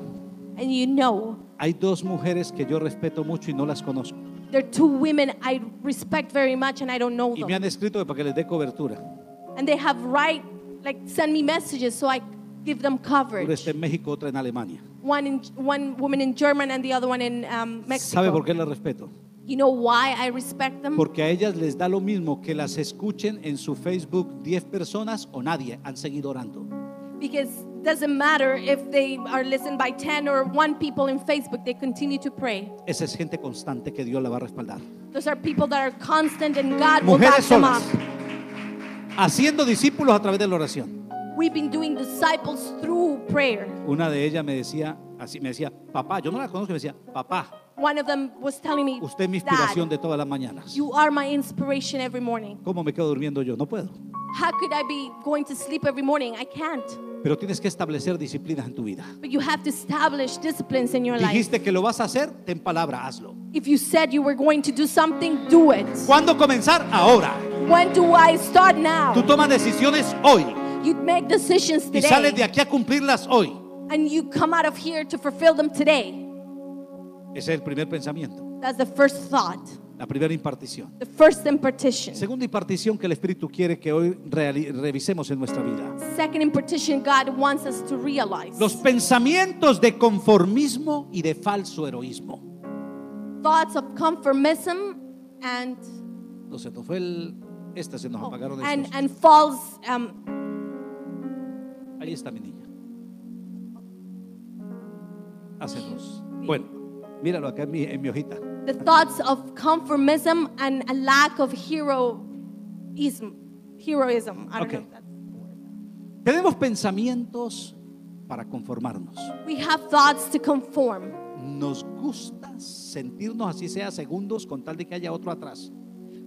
And you know, hay dos mujeres que yo respeto mucho y no las conozco. there are two women I respect very much, and I don't know Y me han escrito para que les dé cobertura. And they have right, like, send me messages so I give them Una coverage. está en México, otra en Alemania. One in one woman in German and the other one in um, Mexico. ¿Sabe por qué las respeto? You know why I respect them? Porque a ellas les da lo mismo que las escuchen en su Facebook 10 personas o nadie. Han seguido orando. Because it doesn't matter if they are listened by 10 or 1 people in Facebook, they continue to pray. Esa es gente constante que Dios la va a respaldar. Those are people that are constant and God will back Mujeres them solas, up. haciendo discípulos a través de la oración. We've been doing disciples through prayer. Una de ellas me decía, así me decía, papá, yo no la conozco, me decía, papá, One of them was telling me, usted es mi Dad, inspiración de todas las mañanas. you are my inspiration every morning. ¿Cómo me quedo durmiendo yo? No puedo. How could I be going to sleep every morning? I can't. Pero tienes que establecer disciplinas en tu vida. But you have to establish disciplines in your life. Dijiste que lo vas a hacer, ten palabra, hazlo. If you said you were going to do something, do it. ¿Cuándo comenzar? Ahora. When do I start now? Tú tomas decisiones hoy You make decisions y sales de today aquí a cumplirlas hoy. and you come out of here to fulfill them today. Ese es el primer pensamiento, That's the first thought, la primera impartición. the first impartition. Segunda impartición que el Espíritu quiere que hoy revisemos en nuestra vida. Second impartition God wants us to realize. Los pensamientos de conformismo y de falso heroísmo. thoughts of conformism and No se nos fue el... Esta se nos oh, apagaron and, estos. and false um, Ahí está mi niña. Hácenos. Bueno, míralo acá en mi, en mi hojita. the thoughts of conformism and a lack of heroism heroism I don't Okay. know if that's. Tenemos pensamientos para conformarnos. we have thoughts to conform Nos gusta sentirnos así sea segundos con tal de que haya otro atrás.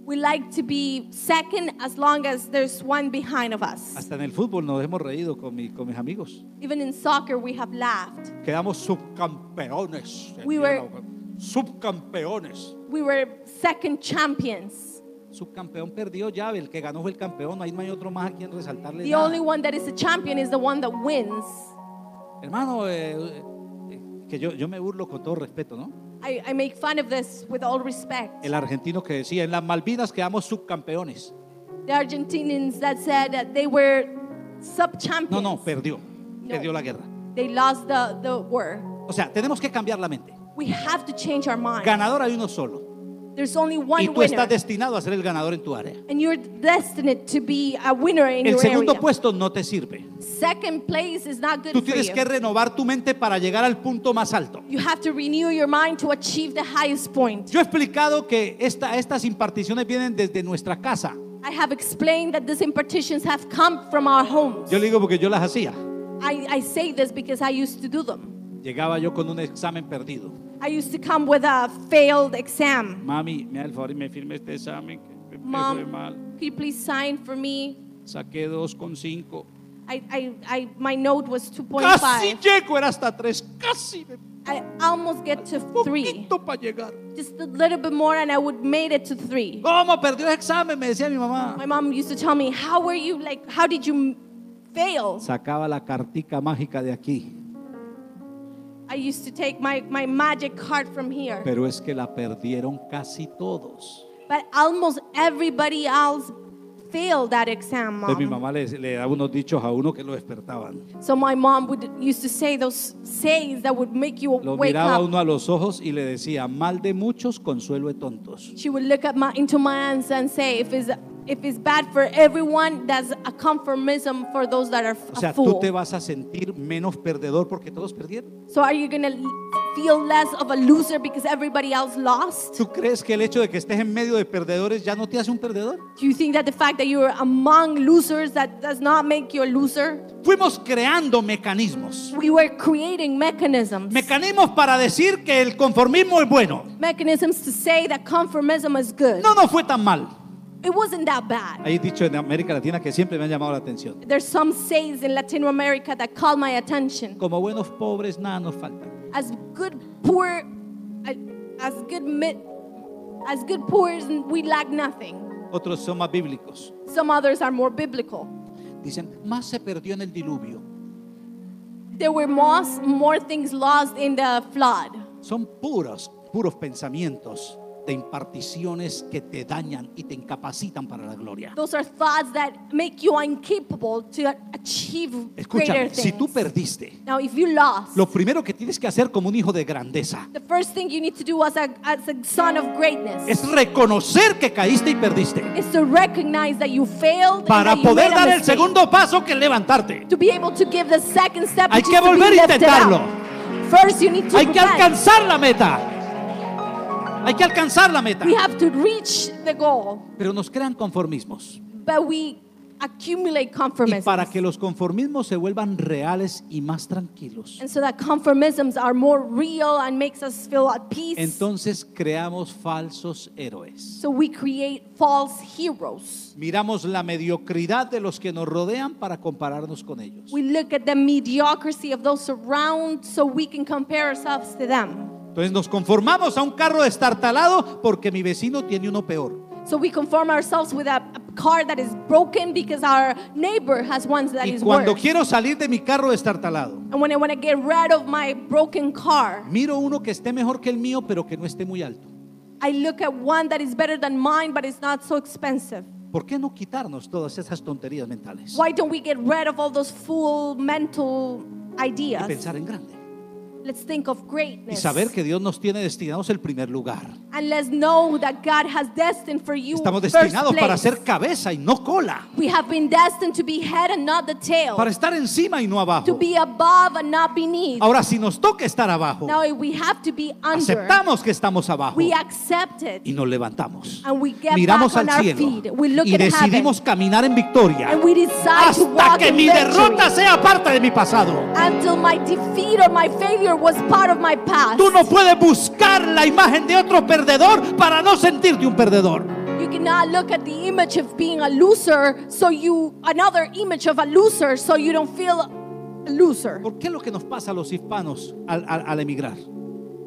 We like to be second as long as there's one behind of us Hasta en el fútbol nos hemos reído con, mi- con mis amigos. even in soccer we have laughed Quedamos subcampeones. We were- subcampeones. we were second champions Subcampeón perdió llave, el que ganó fue el campeón, ahí no hay otro más a quien resaltarle. the nada. only one that is a champion is the one that wins Hermano, eh, eh, que yo, yo me burlo con todo respeto, ¿no? I, I make fun of this with all respect El argentino que decía, en las Malvinas quedamos subcampeones. the Argentinians that said that they were sub-champions. No, no, perdió. No. Perdió la guerra. They lost the, the war. O sea, tenemos que cambiar la mente. We have to change our mind. Ganador hay uno solo. There's only Y one tú winner. estás destinado a ser el ganador en tu área. and you're destined to be a winner in El your segundo area. puesto no te sirve. Second place is not good Tú for tienes you. que renovar tu mente para llegar al punto más alto. you have to renew your mind to achieve the highest point. Yo he explicado que esta, estas imparticiones vienen desde nuestra casa. I have explained that these impartitions have come from our homes. Yo le digo porque yo las hacía. I, I say this because I used to do them. Llegaba yo con un examen perdido. I used to come with a failed exam. Mami, me da el favor y me firme este examen que me fue Mom, mal. could you please sign for me? Saqué 2,5. I, I, I, my note was Casi 2.5. llego, era hasta 3. Casi I almost get to three. poquito para llegar. Just a little bit more and I would made it to three. ¿Cómo perdió el examen? Me decía mi mamá. My mom used to tell me, how were you, like, how did you fail? Sacaba la cartica mágica de aquí. I used to take my, my magic card from here. Pero es que la perdieron casi todos. But almost everybody else failed that exam, Entonces mi mom. mamá le, le daba unos dichos a uno que lo despertaban. So my mom would used to say those sayings that would make you Lo wake miraba up. uno a los ojos y le decía, mal de muchos, consuelo de tontos. She would look at my, into my eyes and say, if it's, if it's bad for everyone, that's a conformism for those that are O sea, a tú fool. te vas a sentir menos perdedor porque todos perdieron. So are you going to feel less of a loser because everybody else lost? ¿Tú crees que el hecho de que estés en medio de perdedores ya no te hace un perdedor? Do you think that the fact that you're among losers that does not make you a loser? Fuimos creando mecanismos. We were creating mechanisms. Mecanismos para decir que el conformismo es bueno. mechanisms to say that conformism is good. No, no fue tan mal. It wasn't that bad. Hay dicho en América Latina que siempre me han llamado la atención. There's some sayings in Latin America that call my attention. Como buenos pobres, nada nos falta. As good poor, as good mid, as good poor, we lack nothing. Otros son más bíblicos. Some others are more biblical. Dicen, más se perdió en el diluvio. There were more, more things lost in the flood. Son puros, puros pensamientos de imparticiones que te dañan y te incapacitan para la gloria. Those are thoughts that make you incapable to achieve Escucha, greater si things. tú perdiste, now, if you lost, lo primero que tienes que hacer como un hijo de grandeza the first thing you need to do as a, as a son of greatness es reconocer que caíste y perdiste is to recognize that you failed para that you poder made a dar el mistake. segundo paso que es levantarte. To be able to give the second step, Hay which que is to be volver a lifted intentarlo. up. First, you need to Hay que repent. alcanzar la meta. Hay que alcanzar la meta. We have to reach the goal, Pero nos crean conformismos. but we accumulate Y conformisms. para que los conformismos se vuelvan reales y más tranquilos, and so that conformisms are more real and makes us feel at peace. entonces creamos falsos héroes. so we create false heroes. Miramos la mediocridad de los que nos rodean para compararnos con ellos. We look at the mediocrity of those around so we can compare ourselves to them. Entonces nos conformamos a un carro destartalado porque mi vecino tiene uno peor. So we conform ourselves with a, car that is broken because our neighbor has one that Y is cuando worse. quiero salir de mi carro destartalado, And when I want to get rid of my broken car, miro uno que esté mejor que el mío, pero que no esté muy alto. I look at one that is better than mine, but it's not so expensive. ¿Por qué no quitarnos todas esas tonterías mentales Why don't we get rid of all those full mental y ideas? pensar en grande? Let's think of Y greatness. saber que Dios nos tiene destinados el primer lugar. And let's know that God has destined for you Estamos first destinados place. para ser cabeza y no cola. We have been destined to be head and not the tail. Para estar encima y no to abajo. be above and not beneath. Ahora, si nos toca estar abajo, Now we have to be under. aceptamos que estamos abajo We accept it. y nos levantamos. And we get Miramos back al on our cielo feet. We look y at decidimos caminar en victoria And we decide to hasta walk que in mi victory. derrota sea parte de mi pasado. Until my defeat or my failure was part of my past. Tú no puedes buscar la imagen de otro perdedor para no sentirte un perdedor. You cannot look at the image of being a loser, so you another image of a loser, so you don't feel a loser. ¿Por qué lo que nos pasa a los hispanos al, al- al emigrar?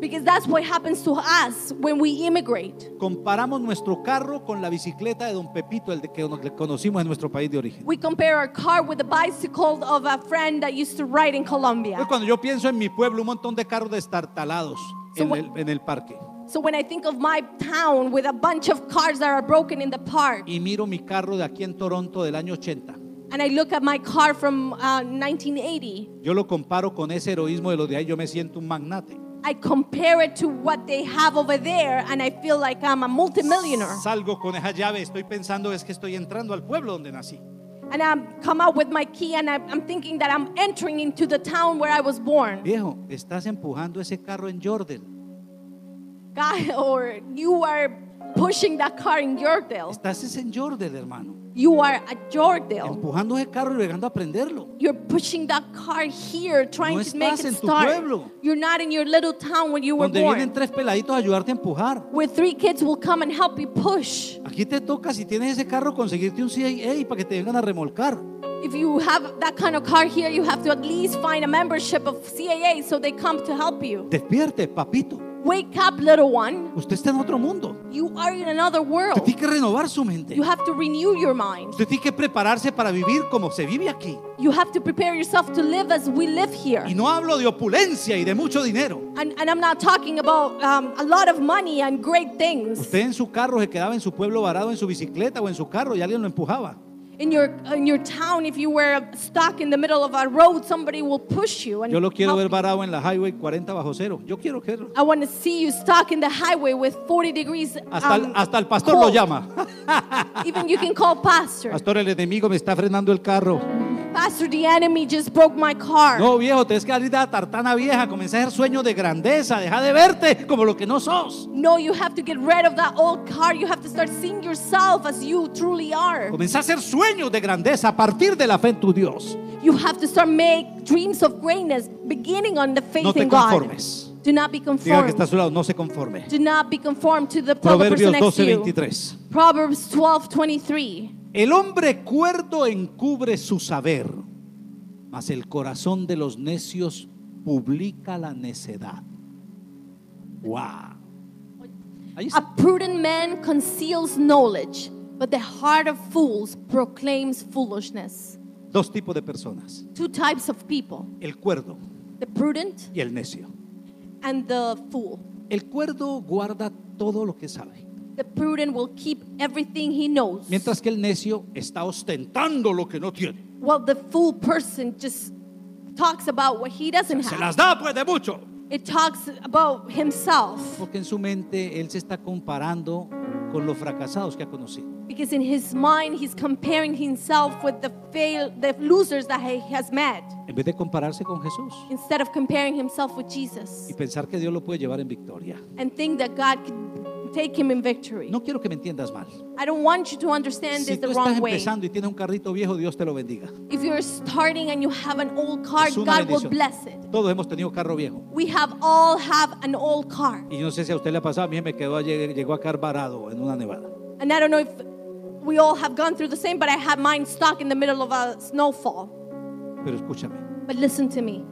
Because that's what happens to us when we immigrate. Comparamos nuestro carro con la bicicleta de don Pepito, el de que nos- le conocimos en nuestro país de origen. We compare our car with the bicycle of a friend that used to ride in Colombia. Pues cuando yo pienso en mi pueblo, un montón de carros destartalados So en what- el, en el parque. So when I think of my town with a bunch of cars that are broken in the park, Y miro mi carro de aquí en Toronto del año 80. and I look at my car from uh, 1980, Yo lo comparo con ese heroísmo de los de ahí. Yo me siento un magnate. I compare it to what they have over there, and I feel like I'm a multimillionaire. Salgo con esa llave. Estoy pensando es que estoy entrando al pueblo donde nací. And I come out with my key, and I'm thinking that I'm entering into the town where I was born. Viejo, estás empujando ese carro en Jordan. God, (laughs) or you are pushing that car in Yorkdale. Estás es en Jordan, hermano. You are at Yorkdale. Empujando ese carro y llegando a prenderlo. You're pushing that car here, trying No to make estás it en tu start. pueblo. You're not in your little town where you were Donde vienen born. tres peladitos a ayudarte a empujar. Where three kids will come and help you push. Aquí te toca, si tienes ese carro, conseguirte un CAA para que te vengan a remolcar. If you have that kind of car here, you have to at least find a membership of CAA so they come to help you. Despierte, papito. Wake up, little one. Usted está en otro mundo. You are in another Usted world. tiene que renovar su mente. You have to renew your mind. Usted tiene que prepararse para vivir como se vive aquí. You have to prepare yourself to live as we live here. Y no hablo de opulencia y de mucho dinero. And, and I'm not talking about um, a lot of money and great things. Usted en su carro se quedaba en su pueblo varado en su bicicleta o en su carro y alguien lo empujaba. In your in your town, if you were stuck in the middle of a road, somebody will push you. And Yo lo quiero help ver you. varado en la highway 40 bajo cero. Yo quiero que I want to see you stuck in the highway with 40 degrees. hasta, el, um, hasta el pastor lo cold. llama. (laughs) Even you can call pastor. Pastor, el enemigo me está frenando el carro. Pastor, the enemy just broke my car. No, viejo, tienes que salir de la tartana vieja, comenzar a hacer sueños de grandeza, deja de verte como lo que no sos. No, you have to get rid of that old car. You have to start seeing yourself as you truly are. Comenzar a hacer sueños de grandeza a partir de la fe en tu Dios. You have to start make dreams of greatness beginning on the faith No te in God. conformes. Do not be Diga que conformed. está a su lado, no se conforme. Do not be conformed to the Proverbios next to 12, you. 23. Proverbs 12, 23. El hombre cuerdo encubre su saber, mas el corazón de los necios publica la necedad. Wow. A prudent man conceals knowledge, but the heart of fools proclaims foolishness. Dos tipos de personas, Two types of people el cuerdo the prudent y el necio. And the fool. El cuerdo guarda todo lo que sabe. The prudent will keep everything he knows. Mientras que el necio está ostentando lo que no tiene. While the fool person just talks about what he doesn't Se have. las da pues de mucho. It talks about himself. Porque en su mente él se está comparando con los fracasados que ha conocido. Because in his mind, he's comparing himself with the fail, the losers that he has met, En vez de compararse con Jesús instead of comparing himself with Jesus, y pensar que Dios lo puede llevar en victoria. and think that God can take him in victory. No quiero que me entiendas mal. I don't want you to understand Si this tú the estás wrong way. empezando y tienes un carrito viejo, Dios te lo bendiga. If you're starting and you have an old car, God will bendición. bless it. Todos hemos tenido carro viejo. We have all have an old car, Y no sé si a usted le ha pasado, a mí me quedó llegó a caer varado en una nevada. and I don't know if we all have gone through the same, but I had mine stuck in the middle of a snowfall. Pero escúchame, But listen to me.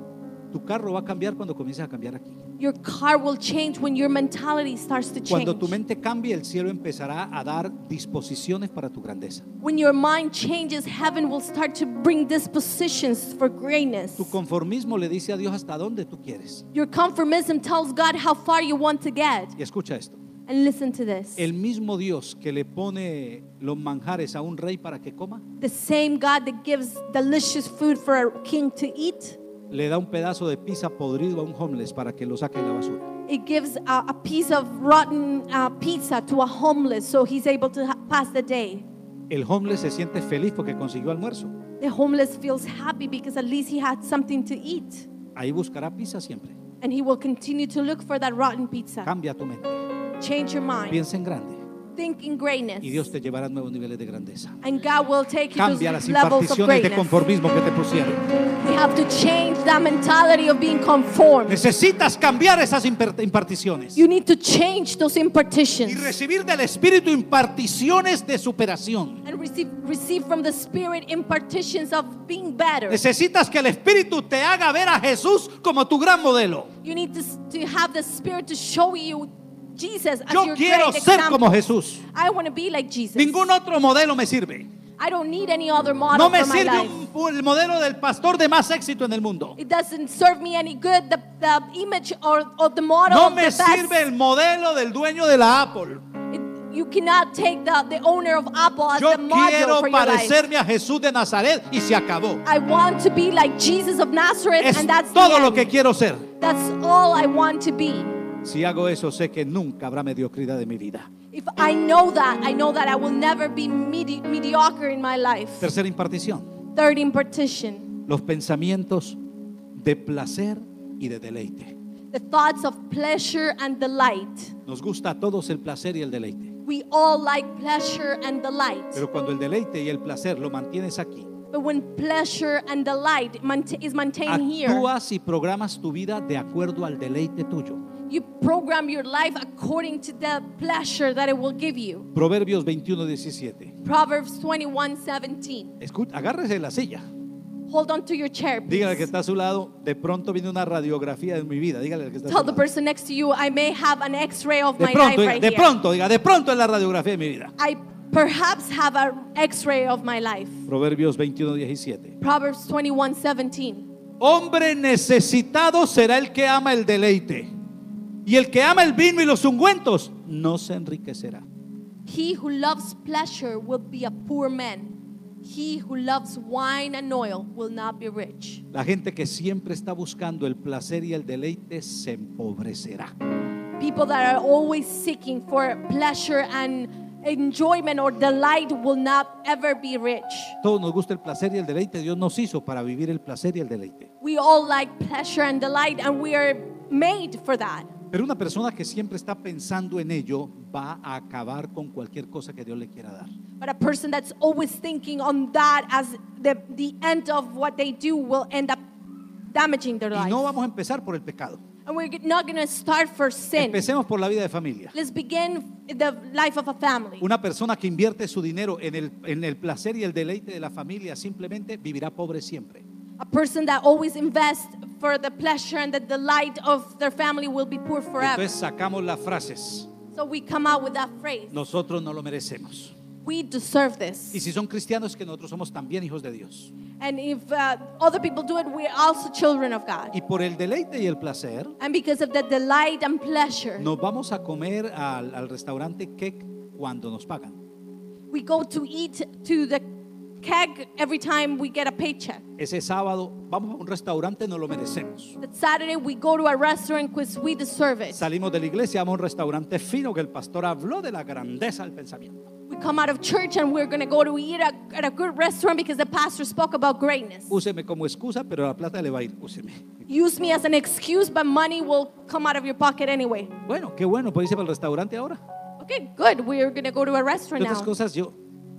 tu carro va a cambiar cuando comiences a cambiar aquí. Your car will change when your mentality starts to change. Cuando tu mente cambie, el cielo empezará a dar disposiciones para tu grandeza. When your mind changes, heaven will start to bring dispositions for greatness. Tu conformismo le dice a Dios hasta dónde tú quieres. Your conformism tells God how far you want to get. Y escucha esto. And listen to this. El mismo Dios que le pone los manjares a un rey para que coma, The same God that gives delicious food for a king to eat, le da un pedazo de pizza podrido a un homeless para que lo saque de la basura. it gives a, a piece of rotten uh, pizza to a homeless so he's able to ha- pass the day. El homeless se siente feliz porque consiguió almuerzo. The homeless feels happy because at least he had something to eat. Ahí buscará pizza siempre. And he will continue to look for that rotten pizza. Cambia tu mente. Change your mind. Piensa en grande. Think in greatness. Y Dios te llevará a nuevos niveles de grandeza. And God will take you Cambia las imparticiones de conformismo que te pusieron. We have to change that mentality of being conformed. Necesitas cambiar esas impar- imparticiones You need to change those y impartitions recibir del Espíritu imparticiones de superación. and receive, receive from the Spirit impartitions of being better. Necesitas que el Espíritu te haga ver a Jesús como tu gran modelo. You need to, to have the Spirit to show you Jesus as Yo your quiero great ser example. como Jesús. I want to be like Jesus. Ningún otro modelo me sirve. I don't need any other model No me for my sirve life. un- un- el modelo del pastor de más éxito en el mundo. It doesn't serve me any good. The, the image or, or the model No of me the best. sirve el modelo del dueño de la Apple. It- you cannot take the, the owner of Apple as Yo the model quiero for your life. parecerme a Jesús de Nazaret y se acabó. I want to be like Jesus of Nazareth, Es and that's todo lo end. que quiero ser. That's all I want to be. Si hago eso, sé que nunca habrá mediocridad en mi vida. If I know that, I know that I will never be medi- mediocre in my life. Tercera impartición. Third impartition, Los pensamientos de placer y de deleite. the thoughts of pleasure and delight. Nos gusta a todos el placer y el deleite. We all like pleasure and delight. Pero cuando el deleite y el placer lo mantienes aquí, But when pleasure and delight is maintained here, actúas y programas tu vida de acuerdo al deleite tuyo. You program your life according to the pleasure that it will give you. Proverbios 21, 17. Proverbs 21 17. Escu- agárrese de la silla. Hold on to your chair. please. Dígale al que está a su lado, de pronto viene una radiografía de mi vida. Dígale al que está a su Tell the lado. person next to you, I may have an x ray of De my pronto, life diga, right de here. pronto, diga, de pronto es la radiografía de mi vida. I perhaps have an x ray of my life. Proverbios 21, 17. Proverbs 21 17. Hombre necesitado será el que ama el deleite. Y el que ama el vino y los ungüentos no se enriquecerá. He who loves pleasure will be a poor man. He who loves wine and oil will not be rich. La gente que siempre está buscando el placer y el deleite se empobrecerá. People that are always seeking for pleasure and enjoyment or delight will not ever be rich. Todos nos gusta el placer y el deleite. Dios nos hizo para vivir el placer y el deleite. We all like pleasure and delight, and we are made for that. Pero una persona que siempre está pensando en ello va a acabar con cualquier cosa que Dios le quiera dar. But a person that's always thinking on that as the, the end of what they do will end up damaging their Y life. no vamos a empezar por el pecado. And we're not going to start for sin. Empecemos por la vida de familia. Let's begin the life of a family. Una persona que invierte su dinero en el, en el placer y el deleite de la familia simplemente vivirá pobre siempre. A person that always invests for the pleasure and the delight of their family will be poor forever. Entonces sacamos las frases. So we come out with that phrase. Nosotros no lo merecemos. We deserve Y this. si son cristianos, que nosotros somos también hijos de Dios. And if uh, other people do it, we're also children of God. Y por el deleite y el placer, And because of the delight and pleasure, nos vamos a comer al, al restaurante Kek cuando nos pagan. we go to eat to the keg every time we get a paycheck. Ese sábado vamos a un restaurante, nos lo merecemos. That Saturday we go to a restaurant because we deserve it. Salimos de la iglesia, vamos a un restaurante fino que el pastor habló de la grandeza del pensamiento. We come out of church and we're going to go to eat at, at a good restaurant because the pastor spoke about greatness. Úseme como excusa, pero la plata le va a ir. Úseme. Use me as an excuse, but money will come out of your pocket anyway. Bueno, qué bueno, puede irse para el restaurante ahora. Okay, good. We're going to go to a restaurant otras now. cosas, yo,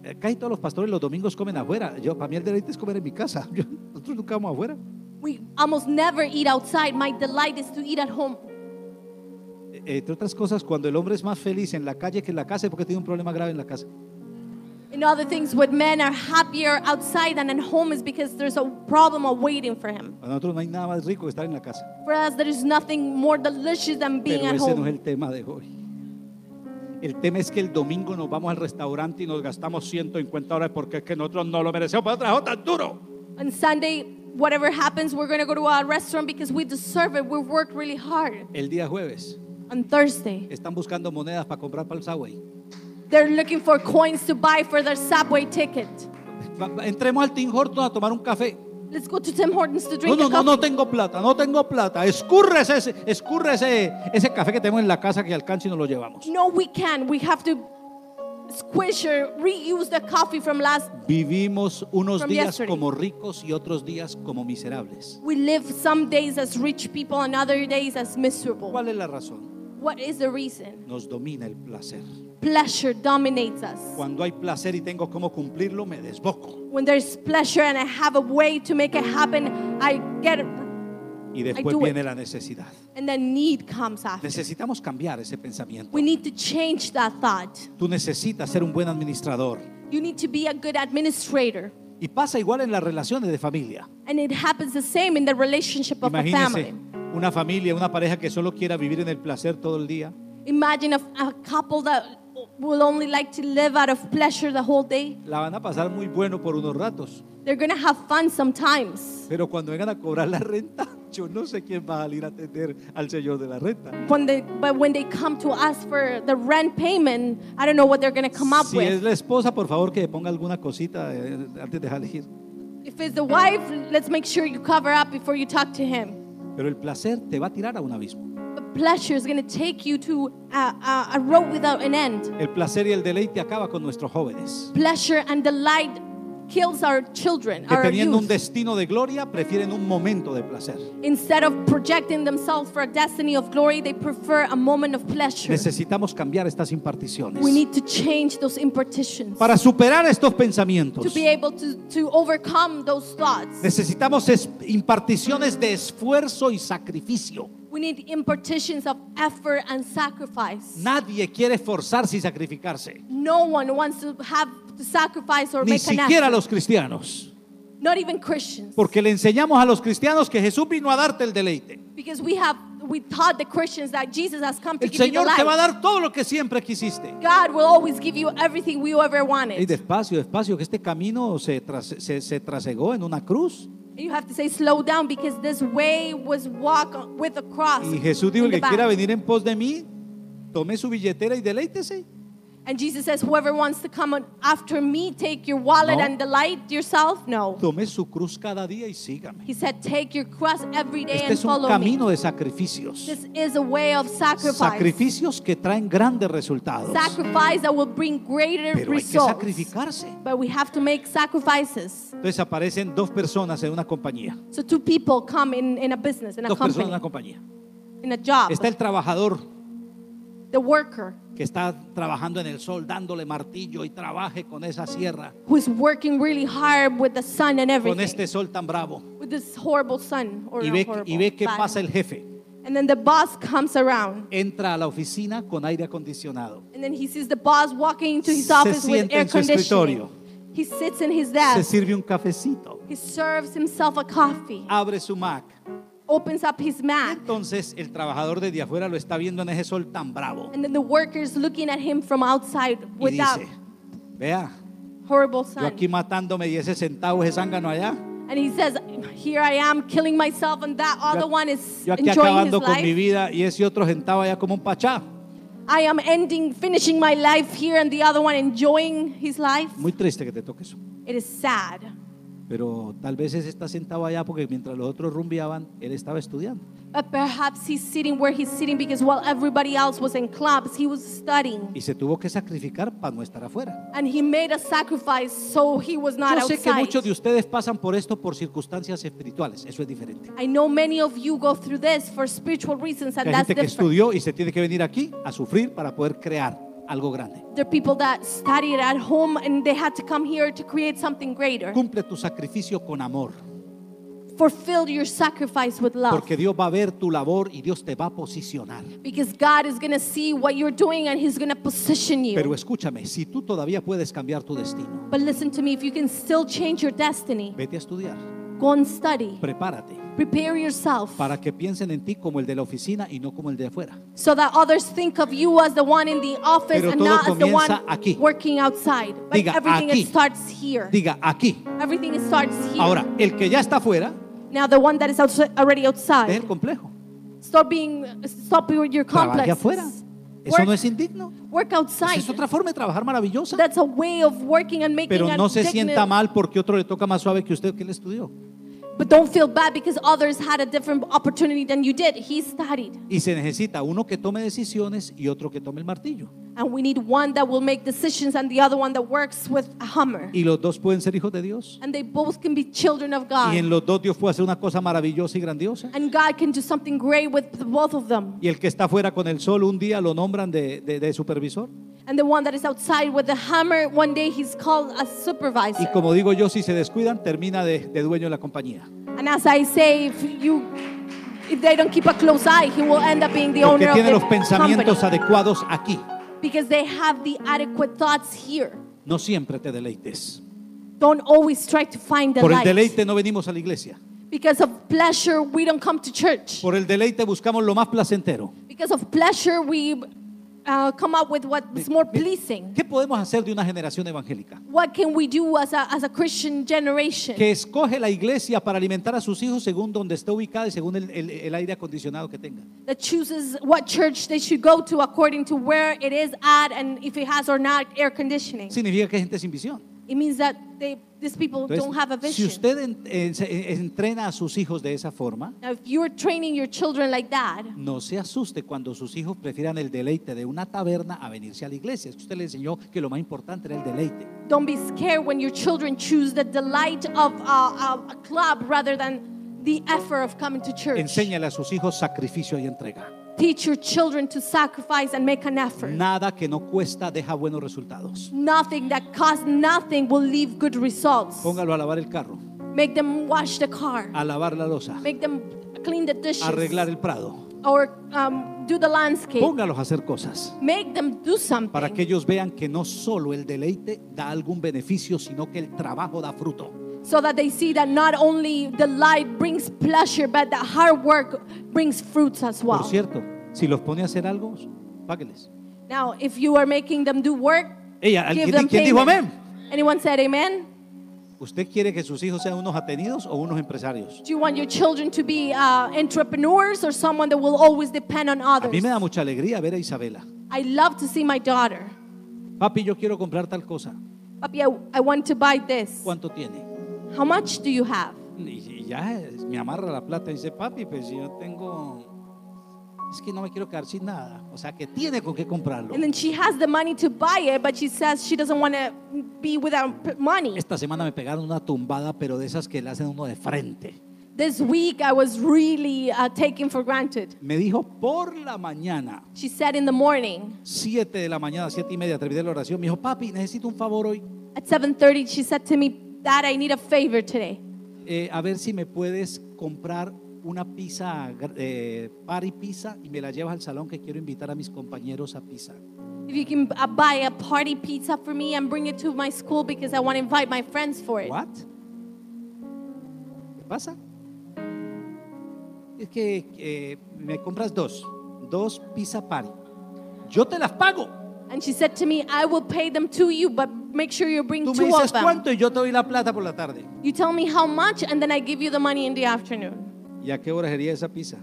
acá y todos los pastores los domingos comen afuera. Yo, para mí el deleite es comer en mi casa. (laughs) Yo- nosotros nunca vamos afuera. We almost never eat outside. My delight is to eat at home. Eh, Entre otras cosas, cuando el hombre es más feliz en la calle que en la casa es porque tiene un problema grave en la casa. In other things, when men are happier outside than at home is because there's a problem of waiting for him. Para nosotros no hay nada más rico que estar en la casa. For us, there is nothing more delicious than being Pero at ese no es home. el tema de hoy. El tema es que el domingo nos vamos al restaurante y nos gastamos 150 horas porque es que nosotros no lo merecemos. Pero trabajo tan duro. On Sunday, whatever happens, we're going to go to a restaurant because we deserve it. We've worked really hard. El día jueves On Thursday, están buscando monedas para comprar para el Subway. they're looking for coins to buy for their subway ticket. Entremos al Tim Hortons a tomar un café. Let's go to Tim Hortons to No, drink no, no, coffee. no tengo plata, no tengo plata. Escurre ese, escurre ese, ese café que tenemos en la casa que alcance y nos lo llevamos. No, we can. We have to squish or reuse the coffee from last. Vivimos unos días yesterday. como ricos y otros días como miserables. We live some days as rich people and other days as miserable. ¿Cuál es la razón? What is the reason? Nos domina el placer. Pleasure dominates us. Cuando hay placer y tengo cómo cumplirlo, me desboco. When there's pleasure and I have a way to make it happen, I get it. Y después do it. viene la necesidad. And then need comes after. Necesitamos cambiar ese pensamiento. We need to change that thought. Tú necesitas ser un buen administrador. You need to be a good administrator. Y pasa igual en las relaciones de familia. And it happens the same in the relationship of a Imagínese family. Una familia, una pareja que solo quiera vivir en el placer todo el día. Imagine a, a couple that will only like to live out of pleasure the whole day. La van a pasar muy bueno por unos ratos. They're going to have fun sometimes. Pero cuando vengan a cobrar la renta, (laughs) yo no sé quién va a salir a atender al señor de la renta. When they, but when they come to ask for the rent payment, I don't know what they're going to come up Si es with. la esposa, por favor que ponga alguna cosita eh, antes de elegir. If it's the wife, let's make sure you cover up before you talk to him. Pero el placer te va a tirar a un abismo. Pleasure is going to take you to a, a, a road without an end. El placer y el deleite acaba con nuestros jóvenes. Pleasure and delight kills our children, Que our teniendo un youth. destino de gloria, prefieren un momento de placer. Instead of projecting themselves for a destiny of glory, they prefer a moment of pleasure. Necesitamos cambiar estas imparticiones. We need to change those impartitions Para superar estos pensamientos, to be able to, to overcome those thoughts. necesitamos es- imparticiones de esfuerzo y sacrificio. We need impartitions of effort and sacrifice. Nadie quiere esforzarse y sacrificarse. No one wants to have to sacrifice or Ni make an siquiera effort. los cristianos. Not even Christians. Porque le enseñamos a los cristianos que Jesús vino a darte el deleite. Because we have we taught the Christians that Jesus has come to El give you the Señor te va a life. dar todo lo que siempre quisiste. God will always give you everything we ever Y wanted. despacio, despacio, que este camino se, tras- se, se trasegó en una cruz. You have to say slow down because this way was walk with a cross. Y Jesús dijo, el que quiera venir en pos de mí, tome su billetera y deleítese. And Jesus says, whoever wants to come after me, take your wallet No. and delight yourself. No. Tome su cruz cada día y sígame. He said, take your cross every day Este and es un follow me. camino de sacrificios. This is a way of sacrifice. Sacrificios que traen grandes resultados. Sacrifice that will bring greater Pero hay que sacrificarse. But we have to make sacrifices. Entonces aparecen dos personas en una compañía. So two people come in, in a business, in a Dos personas en company, una compañía. in a job. Está el trabajador The worker que está trabajando en el sol, dándole martillo y trabaje con esa sierra, who is working really hard with the sun and con everything. este sol tan bravo. with this horrible sun. Or Y ve, horrible, y ve bad. pasa el jefe. And then the boss comes around. Entra a la oficina con aire acondicionado. And then he sees the boss walking into his Se office with air conditioning. escritorio. He sits in his Se desk. sirve un cafecito. He serves himself a coffee. Abre su Mac. Opens up his Mac. Entonces el trabajador desde afuera lo está viendo en ese sol tan bravo. And then the workers looking at him from outside Y with that dice, Vea, horrible yo aquí matándome y ese centavo, ese zángano allá. And he says, Here I am killing myself, and that other one is Yo aquí enjoying his acabando con mi life. vida y ese otro centavo allá como un pachá. I am ending, finishing my life here, and the other one enjoying his life. Muy triste que te toque eso. It is sad. Pero tal vez está sentado allá porque mientras los otros rumbeaban, él estaba estudiando. But perhaps he's sitting where he's sitting because while everybody else was in clubs, he was studying. Y se tuvo que sacrificar para no estar afuera. And he made a sacrifice so he was not Yo sé que muchos de ustedes pasan por esto por circunstancias espirituales. Eso es diferente. I know many of you go through this for spiritual reasons, and Hay that's gente que different. estudió y se tiene que venir aquí a sufrir para poder crear algo grande. There are people that studied at home and they had to come here to create something greater. Cumple tu sacrificio con amor, Fulfill your sacrifice with love. porque Dios va a ver tu labor y Dios te va a posicionar. Because God is going to see what you're doing and He's going to position you. Pero escúchame, si tú todavía puedes cambiar tu destino, but listen to me, if you can still change your destiny, vete a estudiar, go and study. prepárate Prepare yourself para que piensen en ti como el de la oficina y no como el de afuera. so that others think of you as the one in the office Pero and todo not as the one aquí. working outside. But Diga, everything aquí. it starts here. Diga aquí. Everything it starts here. Ahora, el que ya está afuera, now the one that is outside, already es outside, el complejo. stop being, stop with your complexes. afuera. Eso Work, no es indigno. work outside. es otra forma de trabajar maravillosa. That's a way of working and making Pero no se sienta mal porque otro le toca más suave que usted que le estudió. But don't feel bad because others had a different opportunity than you did. He studied. Y se necesita uno que tome decisiones y otro que tome el martillo. And we need one that will make decisions and the other one that works with a hammer. Y los dos pueden ser hijos de Dios. And they both can be children of God. Y en los dos Dios puede hacer una cosa maravillosa y grandiosa. And God can do something great with both of them. Y el que está fuera con el sol un día lo nombran de, de- de supervisor. And the one that is outside with the hammer, one day he's called a Y supervisor. como digo yo, si se descuidan, termina de, de dueño de la compañía. And as I say, if you if they don't keep a close eye, he will end up being the Porque owner of tiene the los pensamientos company. adecuados aquí. Because they have the adequate thoughts here. No siempre te deleites. Don't always try to find the Por el deleite no venimos a la iglesia. Because of pleasure, we don't come to church. Por el deleite buscamos lo más placentero. Because of pleasure, we uh, come up with what is more pleasing. ¿Qué podemos hacer de una generación evangélica? What can we do as a, as a Christian generation Que escoge la iglesia para alimentar a sus hijos según donde esté ubicada y según el, el- el aire acondicionado que tenga. that chooses what church they should go to according to where it is at and if it has or not air conditioning? Significa que hay gente sin visión. It means that they, these people Entonces, don't have a si vision. usted en- en- entrena a sus hijos de esa forma, Now, if you're training your children like that, no se asuste cuando sus hijos prefieran el deleite de una taberna a venirse a la iglesia. Es que usted le enseñó que lo más importante era el deleite. don't be scared when your children choose the delight of uh, a club rather than the effort of coming to church. Enséñale a sus hijos sacrificio y entrega. Teach your children to sacrifice and make an effort. Nada que no cuesta deja buenos resultados. Nothing that costs nothing will leave good results. Póngalo a lavar el carro, Make them wash the car. a lavar la losa, Make them clean the dishes. arreglar el prado. Or um, do the landscape. Póngalos a hacer cosas Make them do something. para que ellos vean que no solo el deleite da algún beneficio, sino que el trabajo da fruto. So that they see that not only the light brings pleasure, but that hard work brings fruits as well. Por cierto, si los pone a hacer algo, págueles. Now, if you are making them do work, Ella, give ¿quién, them quién dijo amén? Anyone said amen? ¿Usted quiere que sus hijos sean unos atenidos o unos empresarios? Do you want your children to be uh, entrepreneurs or someone that will always depend on A others? mí me da mucha alegría ver a Isabela. I love to see my daughter. Papi, yo quiero comprar tal cosa. Papi, I, I want to buy this. ¿Cuánto tiene? How much do you have? Y y ya me amarra la plata y dice, papi, pues yo tengo... Es que no me quiero quedar sin nada. O sea, que tiene con qué comprarlo. And then she has the money to buy it, but she says she doesn't want to be without money. Esta semana me pegaron una tumbada, pero de esas que le hacen uno de frente. This week I was really uh, taken for granted. Me dijo por la mañana, She said in the morning, 7 de la mañana, 7 y media, terminé la oración. Me dijo, papi, necesito un favor hoy. at 7:30 she said to me, "Dad, I need a favor today. Eh, a ver si me puedes comprar una pizza, eh, party pizza, y me la llevas al salón que quiero invitar a mis compañeros a pizza. If you can uh, buy a party pizza for me and bring it to my school because I want to invite my friends for it." ¿What? ¿Qué pasa? Es que eh, me compras dos, dos pizza party. Yo te las pago. And she said to me, "I will pay them to you, but make sure you bring Tú me two dices of them. cuánto y yo te doy la plata por la tarde. You tell me how much, and then I give you the money in the afternoon. ¿Y a qué hora sería esa pizza?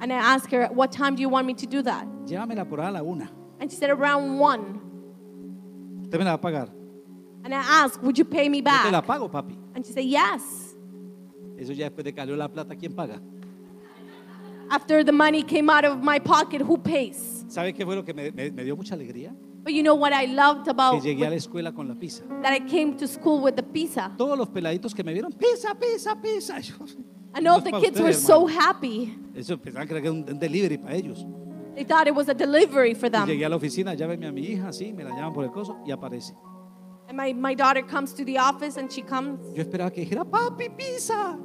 And I ask her, What time do you want me to do that? Llévamela por ahí a la una. And she said, Around one. Usted me la va a pagar. And I ask, Would you pay me Yo te la back? pago, papi. And she said, Yes. Eso ya después de que salió la plata, ¿quién paga? After the money came out of my pocket, who pays? ¿Sabe qué fue lo que me, me- me dio mucha alegría? But you know what I loved Que about llegué a la escuela con la pizza. that I came to school with the pizza. Todos los peladitos que me vieron, pizza, pizza, pizza. (laughs) And all "No es the kids were so hermano". happy. Eso pensaban que era un un delivery para ellos. They thought it was a delivery for Y them. llegué a la oficina, llámeme a mi hija, así, me la llaman por el coso y aparece. And my, my daughter comes to the office and she comes. Yo esperaba que dijera, papi, pizza.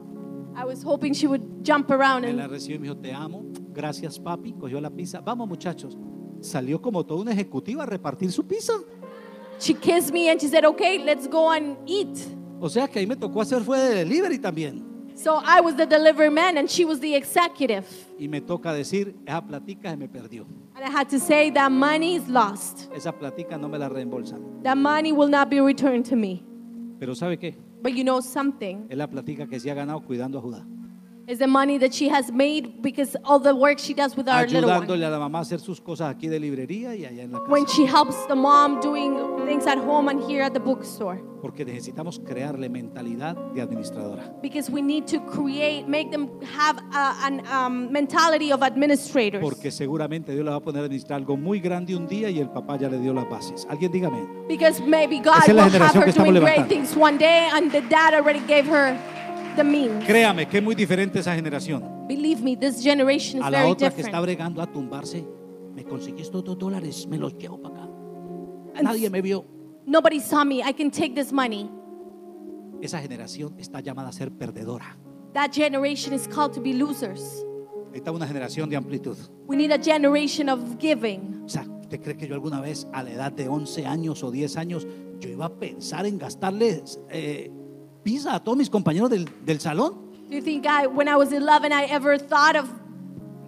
I was hoping she would jump around Me la and recibió y me dijo, te amo, gracias papi, cogió la pizza. Vamos muchachos. Salió como toda una ejecutiva a repartir su pizza. she kissed me and she said, Okay, let's go and eat. O sea que ahí me tocó hacer fue de delivery también. So I was the delivery man and she was the executive. Y me toca decir, esa platica se me perdió. And I had to say that money is lost. Esa platica no me la reembolsan. That money will not be returned to me. Pero ¿sabe qué? But you know something Es la platica que se ha ganado cuidando a Judá. Is the money that she has made because all the work she does with our little one. Ayudándole a la mamá a hacer sus cosas aquí de librería y allá en la When casa. she helps the mom doing things at home and here at the bookstore. Porque necesitamos crearle mentalidad de administradora. Because we need to create, make them have a, an um, mentality of administrators. Porque seguramente Dios le va a poner a administrar algo muy grande un día y el papá ya le dio las bases. ¿Alguien dígame? Because maybe God Esa es la will have generación her que estamos doing great levantando. things one day and the dad already gave her the means. Créame que es muy diferente esa generación Believe me, this generation is a la very otra que está bregando a tumbarse. Me conseguí estos dos dólares, me los llevo para acá. And Nadie me vio. Nobody saw me. I can take this money. Esa generación está llamada a ser perdedora. That generation is called to be losers. Esta es una generación de amplitud. We need a generation of giving. O sea, ¿usted cree que yo alguna vez a la edad de 11 años o 10 años yo iba a pensar en gastarles eh, pizza a todos mis compañeros del, del salón? Do you think I, when I was 11, I ever thought of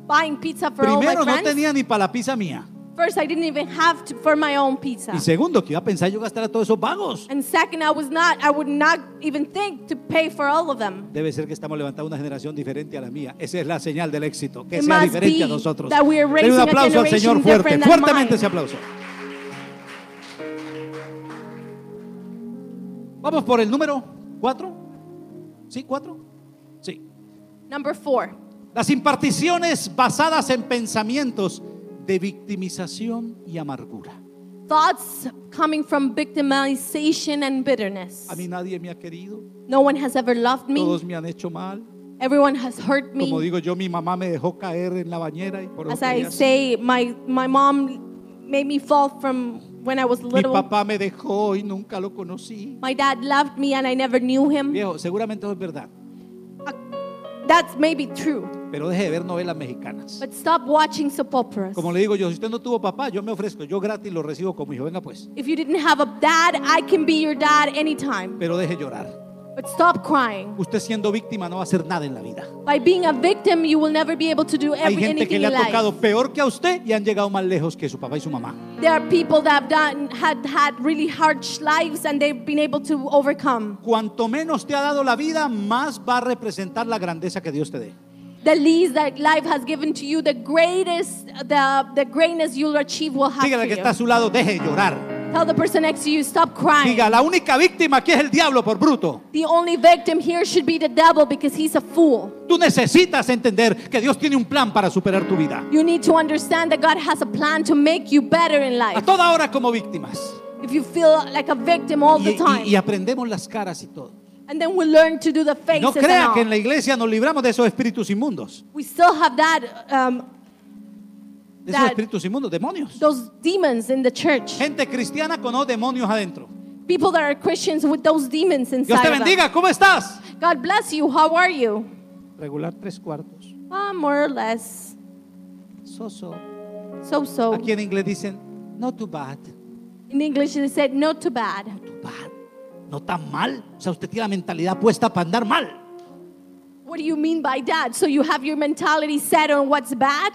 buying pizza for all my Primero, no friends? tenía ni para la pizza mía. First, I didn't even have to, for my own pizza. Y segundo, que iba a pensar yo gastar a todos esos vagos. And second, I was not, I would not even think to pay for all of them. Debe ser que estamos levantando una generación diferente a la mía. Esa es la señal del éxito, que It sea must diferente a nosotros. that we are Denle un raising a aplauso al generation Señor fuerte, different than fuertemente mine. ese aplauso. Vamos por el número 4. ¿Sí? ¿Cuatro? Sí. Number four, Las imparticiones basadas en pensamientos de victimización y amargura. thoughts coming from victimization and bitterness. A mí nadie me ha querido, No one has ever loved me. todos me han hecho mal. Everyone has hurt me. Como digo yo, mi mamá me dejó caer en la bañera y por As I say, my, my mom made me fall from when I was Mi little. papá me dejó y nunca lo conocí. My dad loved me and I never knew him. Viejo, seguramente eso es verdad, That's maybe true. pero deje de ver novelas mexicanas. But stop watching soap operas. Como le digo yo, si usted no tuvo papá, yo me ofrezco, yo gratis lo recibo como hijo. Venga pues, If you didn't have a dad, I can be your dad anytime. pero deje llorar. But stop crying. Usted siendo víctima no va a hacer nada en la vida. By being a victim, you will never be able to do Hay every, gente que le in ha tocado life. peor que a usted y han llegado más lejos que su papá y su mamá. There are people that have done had had really harsh lives and they've been able to overcome. Cuanto menos te ha dado la vida, más va a representar la grandeza que Dios te dé. The least that life has given to you, the greatest, the the greatness you'll achieve will have Dígale que está a su lado, deje de llorar. Tell the person next to you, stop crying. Diga, la única víctima aquí es el diablo por bruto. The only victim here should be the devil because he's a fool. Tú necesitas entender que Dios tiene un plan para superar tu vida. You need to understand that God has a plan to make you better in A life. toda hora como víctimas. If you feel like a victim all Y, the y- time, y aprendemos las caras y todo. and then we learn to do the faces No and crea all. que en la iglesia nos libramos de esos espíritus inmundos. we still have that um, esos That- espíritus inmundos, demonios. those demons in the church. Gente cristiana con los demonios adentro. People that are Christians with those demons Dios te inside of them. bendiga, ¿cómo estás? God bless you. How are you? Regular tres cuartos. Ah, more or less. Soso. So so. Aquí en inglés dicen, not too bad. In English, they said not too bad. Too bad. No tan mal. O sea, usted tiene la mentalidad puesta para andar mal. What do you mean by that? So you have your mentality set on what's bad?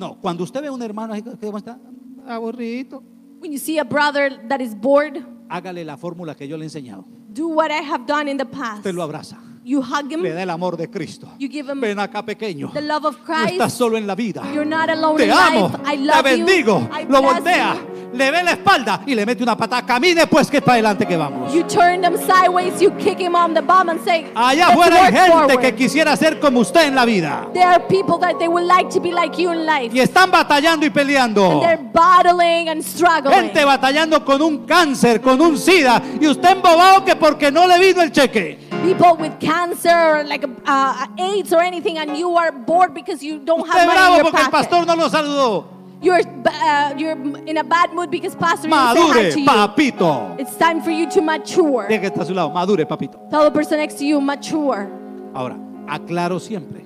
No, cuando usted ve a un hermano ahí, ¿cómo está? Aburrido. When you see a brother that is bored, hágale la fórmula que yo le he enseñado. Do what I have done in the past. Usted lo abraza. You hug him. Le da el amor de Cristo. You give him Ven acá pequeño. the love of No Christ. estás solo en la vida. You're not alone Te in amo. life. I Te love bendigo. you. I Lo voltea. you. Le ve la espalda y le mete una patada. Camine pues que para adelante que vamos. You turn them sideways, you kick him on the bum and say, Allá "Let's afuera hay gente forward." que quisiera ser como usted en la vida. There are people that they would like to be like you in life. Y están batallando y peleando. And they're battling and struggling. Gente batallando con un cáncer, con un SIDA. Y usted embobado que porque no le vino el cheque. People with cancer, or like uh, AIDS or anything, and you are bored because you don't Usted have money in your porque el pocket. pastor no lo saludó. You're, uh, you're in a bad mood because pastor didn't say hi Madure, to you. papito. It's time for you to mature. Diga que está a su lado. Madure, papito. Tell the person next to you, mature. Ahora, aclaro siempre.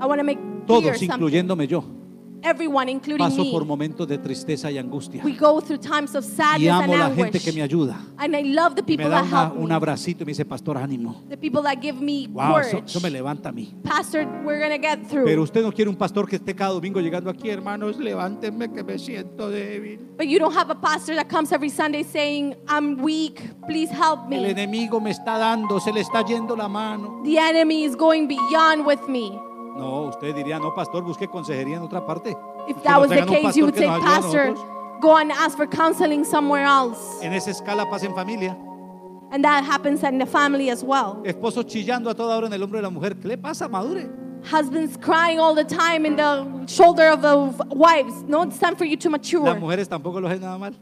I want to make clear Todos, something. incluyéndome yo, Everyone, including paso por me, momentos de tristeza y angustia. we go through times of Y sadness and amo la gente que me ayuda. And I love the Y me people da that una- help un me. abracito y me dice, pastor, ánimo. The people that give me Wow, eso, courage. eso me levanta a mí. Pastor, we're to get through. Pero usted no quiere un pastor que esté cada domingo llegando aquí, hermanos, levántenme que me siento débil. But you don't have a pastor that comes every Sunday saying, I'm weak, please help El me. enemigo me está dando, se le está yendo la mano. The enemy is going beyond with me. No, usted diría, no, pastor, busque consejería en otra parte. If that was the case, you would say, Pastor, go and ask for counseling somewhere else. En esa escala pasa en familia. And that happens in the family as well. Esposo chillando a toda hora en el hombro de la mujer. ¿Qué le pasa, madure? Husbands crying all the time in the shoulder of the wives. No, it's time for you to Las mature. mujeres tampoco lo hacen nada mal.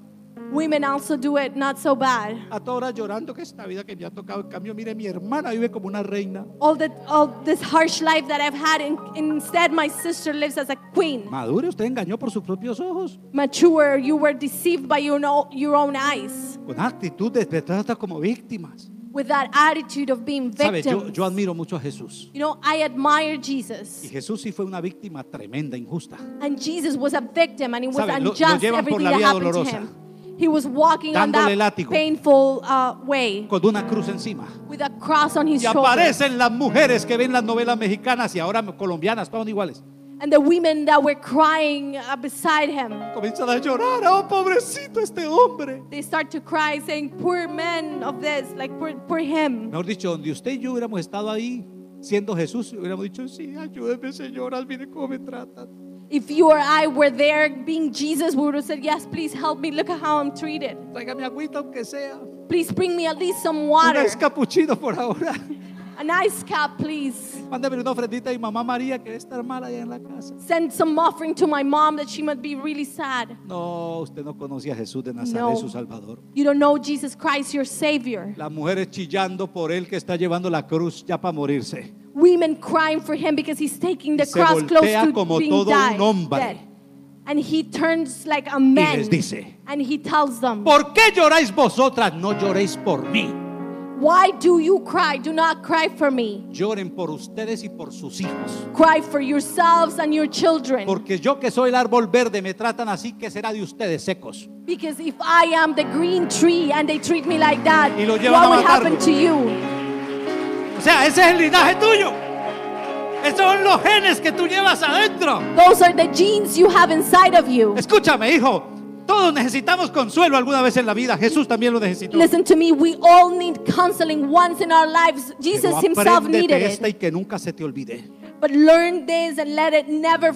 Women also do it not so bad. A toda hora llorando que esta vida que me ha tocado. En cambio, mire, mi hermana vive como una reina. All the all this harsh life that I've had, and instead my sister lives as a queen. Madure, usted engañó por sus propios ojos. Mature, you were deceived by your, no, your own eyes. Con actitud de trata como víctimas. With that attitude of being ¿Sabe? Yo, yo admiro mucho a Jesús. You know, I admire Y Jesus. Jesús sí fue una víctima tremenda, injusta. And Jesus was a victim and it was Sabe, lo- lo unjust llevan por everything that happened to dolorosa. him. He was walking on Dándole that látigo. painful uh, way Con una cruz encima. with a cross on his Y shoulder. aparecen las mujeres que ven las novelas mexicanas y ahora colombianas, todas iguales. And the women that were crying uh, beside him, Comienzan a llorar. Oh, pobrecito este hombre. they start to cry, saying, Poor man of this, like, poor, poor him. Mejor dicho, donde usted y yo hubiéramos estado ahí siendo Jesús, hubiéramos dicho, sí, ayúdeme, señoras, mire cómo me tratan. If you or I were there being Jesus, we would have said, Yes, please help me. Look at how I'm treated. Tráigame agüita aunque sea. Please bring me at least some Un water. escapuchino por ahora. A nice cap, please. Mándame una ofrendita a mi mamá María que debe estar mala allá en la casa. Send some offering to my mom that she must be really sad. No, usted no conocía a Jesús de Nazaret, No. su Salvador. You don't know Jesus Christ, your Savior. Las mujeres chillando por él que está llevando la cruz ya para morirse. Women crying for him because he's taking the Se cross close to como being todo un died, hombre. dead. And he turns like a man. les dice, and he tells them, ¿Por qué lloráis vosotras? No lloréis por mí. Why do you cry? Do not cry for me. Lloren por ustedes y por sus hijos. Cry for yourselves and your children. Porque yo que soy el árbol verde me tratan así que será de ustedes secos. Because if I am the green tree and they treat me like that, what matarlo. happen to you? O sea, ese es el linaje tuyo. Esos son los genes que tú llevas adentro. Those are the genes you have inside of you. Escúchame, hijo. Todos necesitamos consuelo alguna vez en la vida. Jesús también lo necesitó. Listen to me, we all need counseling once in our lives. Jesus Pero himself needed esta y it. que nunca se te olvide. But learn this and let it never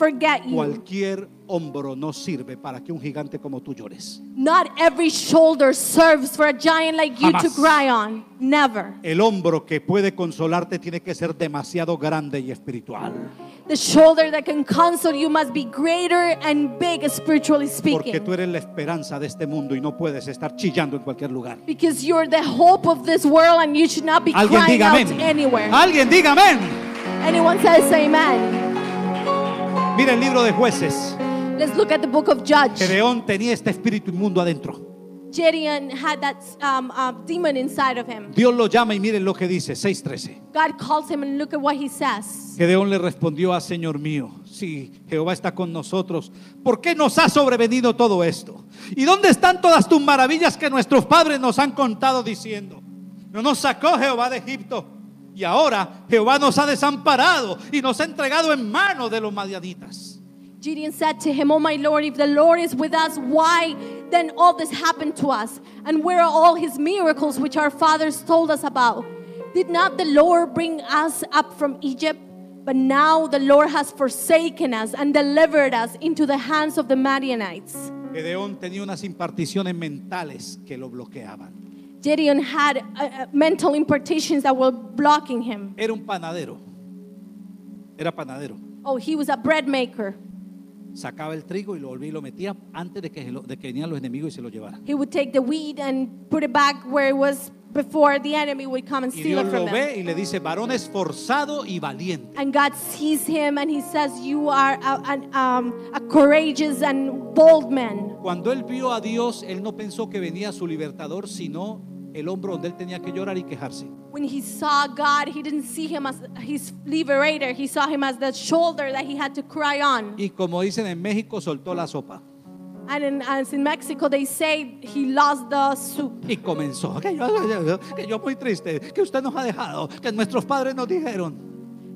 forget you. Cualquier hombro no sirve para que un gigante como tú llores. Not every shoulder serves for a giant like you to Jamás. cry on. Never. El hombro que puede consolarte tiene que ser demasiado grande y espiritual. The shoulder that can console you must be greater and big, spiritually Porque speaking. tú eres la esperanza de este mundo y no puedes estar chillando en cualquier lugar. Because you're the hope of this world and you should not be Alguien crying diga out amén. anywhere. Alguien diga amén. Anyone says amen. Mira el libro de jueces. Let's look at the book of Judge. Gedeón tenía este espíritu inmundo adentro. Gideon had that um, uh, demon inside of him. Dios lo llama y miren lo que dice, 6.13. God calls him and look at what he says. Gedeón le respondió a Señor mío, si Jehová está con nosotros, ¿por qué nos ha sobrevenido todo esto? ¿Y dónde están todas tus maravillas que nuestros padres nos han contado diciendo? No nos sacó Jehová de Egipto y ahora Jehová nos ha desamparado y nos ha entregado en manos de los madianitas. Gideon said to him, Oh my Lord, if the Lord is with us, why then all this happened to us? And where are all his miracles which our fathers told us about? Did not the Lord bring us up from Egypt? But now the Lord has forsaken us and delivered us into the hands of the Madianites. Gedeón tenía unas imparticiones mentales que lo bloqueaban. Gideon had uh, uh, mental impartations that were blocking him. Era un panadero. Era panadero. Oh, he was a bread maker. Sacaba el trigo y lo volvía y lo metía antes de que, de que venían los enemigos y se lo llevaran. He would take the wheat and put it back where it was before the enemy would come and Y steal Dios it lo from them. ve y le dice, varón esforzado y valiente. And God sees him and he says, You are a, an, um, a courageous and bold man. Cuando él vio a Dios, él no pensó que venía su libertador, sino el hombro donde él tenía que llorar y quejarse. When he saw God, he didn't see him as his liberator, he saw him as the shoulder that he had to cry on. Y como dicen en México, soltó la sopa. And in, as in Mexico, they say he lost the soup. Y comenzó, que yo, que yo- muy triste, que usted nos ha dejado, que nuestros padres nos dijeron.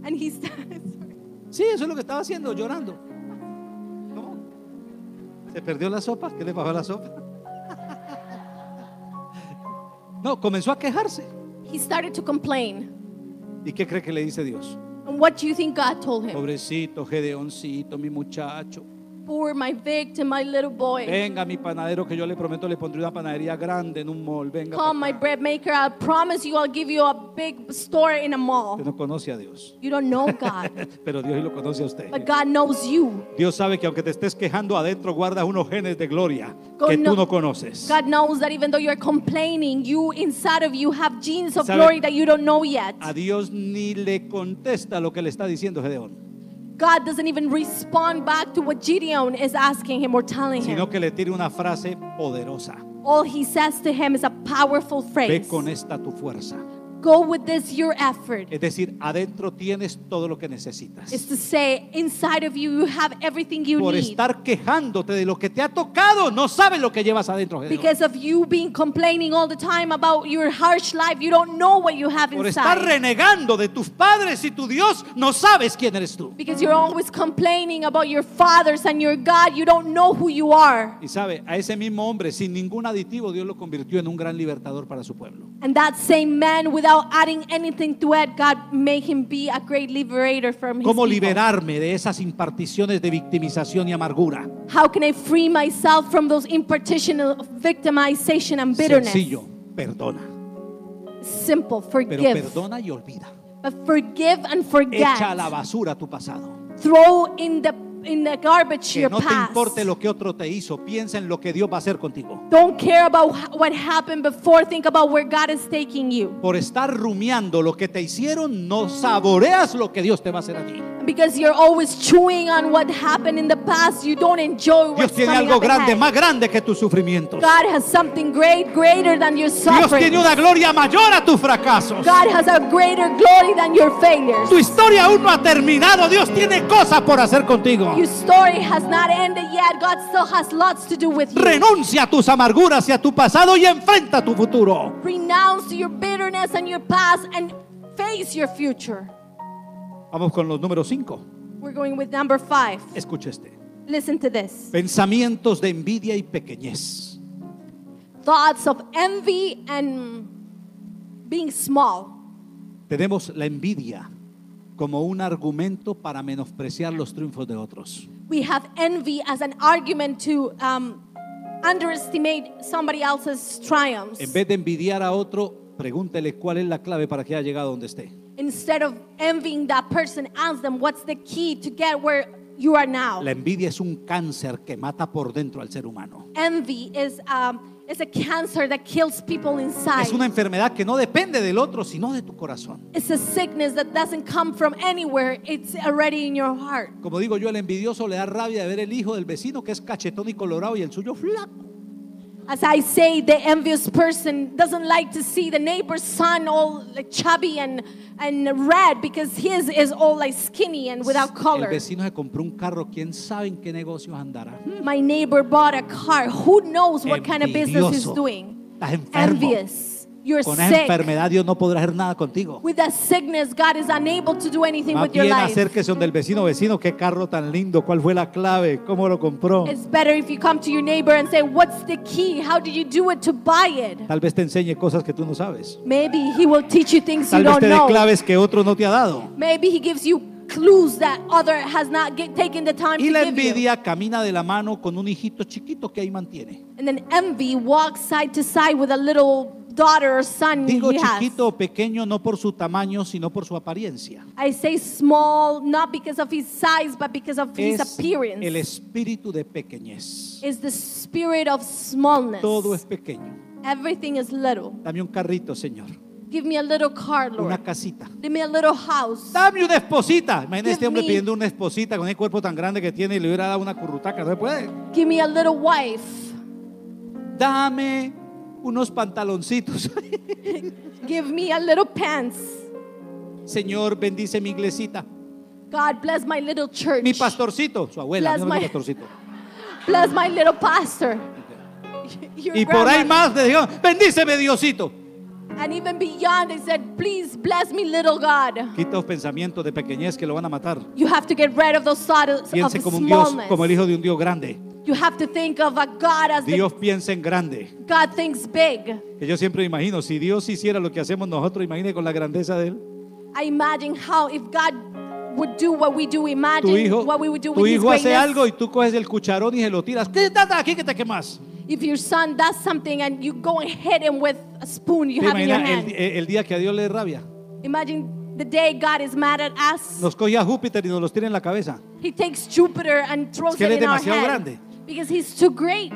And he's (laughs) Sí, eso es lo que estaba haciendo, llorando. ¿Cómo? ¿Se perdió la sopa? ¿Qué le pasó a la sopa? No, comenzó a quejarse. he started to complain. ¿Y qué cree que le dice Dios? And what do you think God told him? Pobrecito, Gedeoncito, mi muchacho. Poor my victim, my little boy. Venga, mi panadero, que yo le prometo le pondré una panadería grande en un mall. Venga. Come, my bread maker, I promise you I'll give you a big store in a mall. Usted no conoce a Dios, You don't know (laughs) God, pero Dios lo conoce a usted. but God knows you. Dios sabe que aunque te estés quejando adentro, guardas unos genes de gloria Con- que tú no conoces. God knows that even though you're complaining, you inside of you have genes of glory that you don't know yet. A Dios ni le contesta lo que le está diciendo Gedeón, God doesn't even respond back to what Gideon is asking him or telling him. sino que le tira una frase poderosa. All he says to him is a powerful phrase. Ve con esta tu fuerza. Go with this your effort. Es decir, adentro tienes todo lo que necesitas. Is to say, inside of you, you have everything you Por need. estar quejándote de lo que te ha tocado, no sabes lo que llevas adentro. Because of you being complaining all the time about your harsh life, you don't know what you have Por estar inside. renegando de tus padres y tu Dios, no sabes quién eres tú. Because you're always complaining about your fathers and your God, you don't know who you are. Y sabe, a ese mismo hombre, sin ningún aditivo, Dios lo convirtió en un gran libertador para su pueblo. And that same man, without adding anything to it, God made him be a great liberator from his ¿Cómo liberarme de esas imparticiones de victimización y amargura? How can I free myself from those impartition of victimization and bitterness? Sencillo, perdona. Simple, Pero forgive. perdona y olvida. But forgive and Echa a la forget. basura tu pasado. Throw in the in the garbage Que your no te past. importe lo que otro te hizo. Piensa en lo que Dios va a hacer contigo. Don't care about wh- what happened before. Think about where God is taking you. Por estar rumiando lo que te hicieron, no saboreas lo que Dios te va a hacer a ti. Because you're always chewing on what happened in the past, you don't enjoy Dios what's tiene coming algo grande, más grande que tus sufrimientos. God has something great, greater than your Dios suffering. tiene una gloria mayor a tus fracasos. God has a greater glory than your failures. Tu historia aún no ha terminado. Dios tiene cosas por hacer contigo. Your story has not ended yet. God still has lots to do with you. Renuncia a tus amarguras y a tu pasado y enfrenta tu futuro. Renounce your bitterness and your past and face your future. Vamos con los números 5. We're going with number five. Escucha este. Listen to this. Pensamientos de envidia y pequeñez. Thoughts of envy and being small. Tenemos la envidia como un argumento para menospreciar los triunfos de otros. We have envy as an argument to um, underestimate somebody else's triumphs. En vez de envidiar a otro, pregúntele cuál es la clave para que haya llegado donde esté. Instead of envying that person, ask them what's the key to get where you are now. La envidia es un cáncer que mata por dentro al ser humano. Envy is um, is a cancer that kills people inside. Es una enfermedad que no depende del otro, sino de tu corazón. It's a sickness that doesn't come from anywhere. It's already in your heart. Como digo yo, el envidioso le da rabia de ver el hijo del vecino que es cachetón y colorado y el suyo flaco. As I say, the envious person doesn't like to see the neighbor's son all like chubby and, and red because his is all like skinny and without El color. vecino se compró un carro, quién sabe en qué negocios andará. My neighbor bought a car. Who knows what kind of business he's doing? Enfermo. Envious. You're Con esa sick. enfermedad Dios no podrá hacer nada contigo. With that sickness, God is unable to do anything Más with your bien life. acérquese donde el vecino, vecino, qué carro tan lindo, cuál fue la clave, cómo lo compró. It's better if you come to your neighbor and say, What's the key? How did you do it to buy it? Tal vez te enseñe cosas que tú no sabes. Maybe he will teach you things you Tal vez don't te dé know. claves que otro no te ha dado. Maybe he gives you clues that other has not get, taken the time Y to la give you. envidia camina de la mano con un hijito chiquito que ahí mantiene. And then envy walks side to side with a little daughter or son Digo he has. chiquito o pequeño no por su tamaño, sino por su apariencia. I say small not because of his size, but because of his Es appearance. el espíritu de pequeñez. Is the spirit of smallness. Todo es pequeño. Everything is little. Dame un carrito, Señor. Give me a little car, Lord. Una casita. Give me a little house. Dame una esposita. Imagina este hombre me- pidiendo una esposita con el cuerpo tan grande que tiene y le hubiera dado una currutaca. No se puede. Give me a little wife. Dame unos pantaloncitos. (laughs) Give me a little pants. Señor, bendice mi iglesita. God bless my little church. Mi pastorcito, su abuela, Bless no mi my- pastorcito. (laughs) Bless my little pastor. (laughs) Your Y por ahí más le dijeron, bendíceme Diosito. And even beyond, they said, please bless me, little God. Quita los pensamientos de pequeñez que lo van a matar. You have to get rid of those thoughts of Piense como un Dios, smallness. como el hijo de un Dios grande. You have to think of a God as Dios piensa en grande. the God thinks big. Que yo siempre imagino, si Dios hiciera lo que hacemos nosotros, imagine con la grandeza de Él. I imagine how if God would do what we do, imagine Tu hijo, what we would do tu with His hijo hace greatness. algo y tú coges el cucharón y se lo tiras. ¿Qué estás aquí que te quemas? If your son does something and you go and hit him with a spoon you ¿Te have in your hand. el, el día que a Dios le dé rabia? Imagine the day God is mad at us. Nos coge a Júpiter y nos los tira en la cabeza. He takes Jupiter and throws Es que él it es in our demasiado head grande. because he's too great.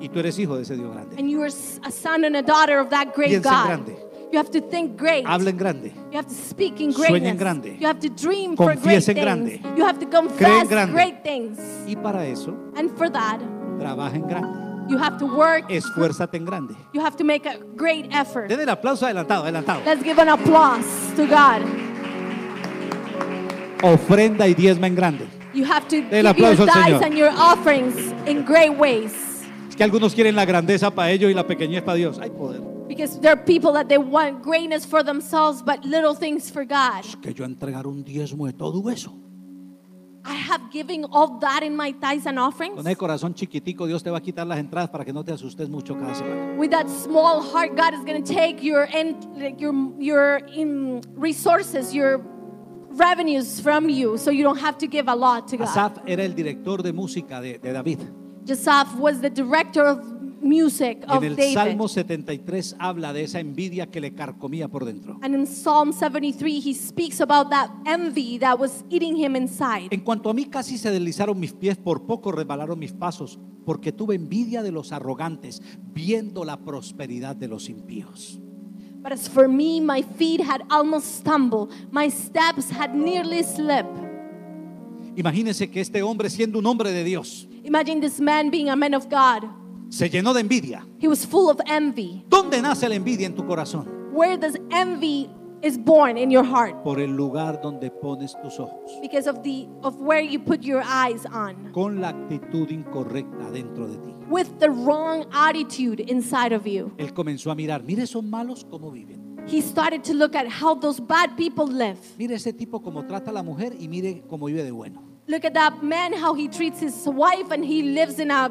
Y tú eres hijo de ese Dios grande. And you are a son and a daughter of that great Piensa en God. grande. You have to think great. Habla en grande. You have to speak in Sueña greatness. en grande. You have to dream for great Confiesa en things. grande. You have to Cree en confess grande. great things. Y para eso, And for that, trabaja en grande. you have to work. Esfuérzate en grande. You have to make a great effort. Den el aplauso adelantado, adelantado. Let's give an applause to God. Ofrenda y diezma en grande. You have to El give your aplauso al tithes Señor. and your offerings in great ways. Es que algunos quieren la grandeza para ellos y la pequeñez para Dios. Hay poder. Because there are people that they want greatness for themselves, but little things for God. Que yo entregar un diezmo de todo eso. I have given all that in my tithes and offerings. Con el corazón chiquitico, Dios te va a quitar las entradas para que no te asustes mucho cada semana. With that small heart, God is going to take your your your in resources, your revenues from you, so you don't have to give a lot to God. Asaf era el director de música de, de David. Jasaph was the director of music En of el David. Salmo 73 habla de esa envidia que le carcomía por dentro. And in Psalm 73, he speaks about that envy that was eating him inside. En cuanto a mí, casi se deslizaron mis pies, por poco resbalaron mis pasos, porque tuve envidia de los arrogantes, viendo la prosperidad de los impíos. But as for me, my feet had almost stumbled, my steps had nearly slipped. Imagínense que este hombre, siendo un hombre de Dios, Imagine this man being a man of God. Se llenó de envidia. He was full of envy. ¿Dónde nace la envidia en tu corazón? Where does envy is born in your heart? Por el lugar donde pones tus ojos, Because of the of where you put your eyes on. con la actitud incorrecta dentro de ti. With the wrong attitude inside of you. Él comenzó a mirar, mire son malos cómo viven. He started to look at how those bad people live. Mire ese tipo cómo trata a la mujer y mire cómo vive de bueno. Look at that man, how he treats his wife, and he lives in a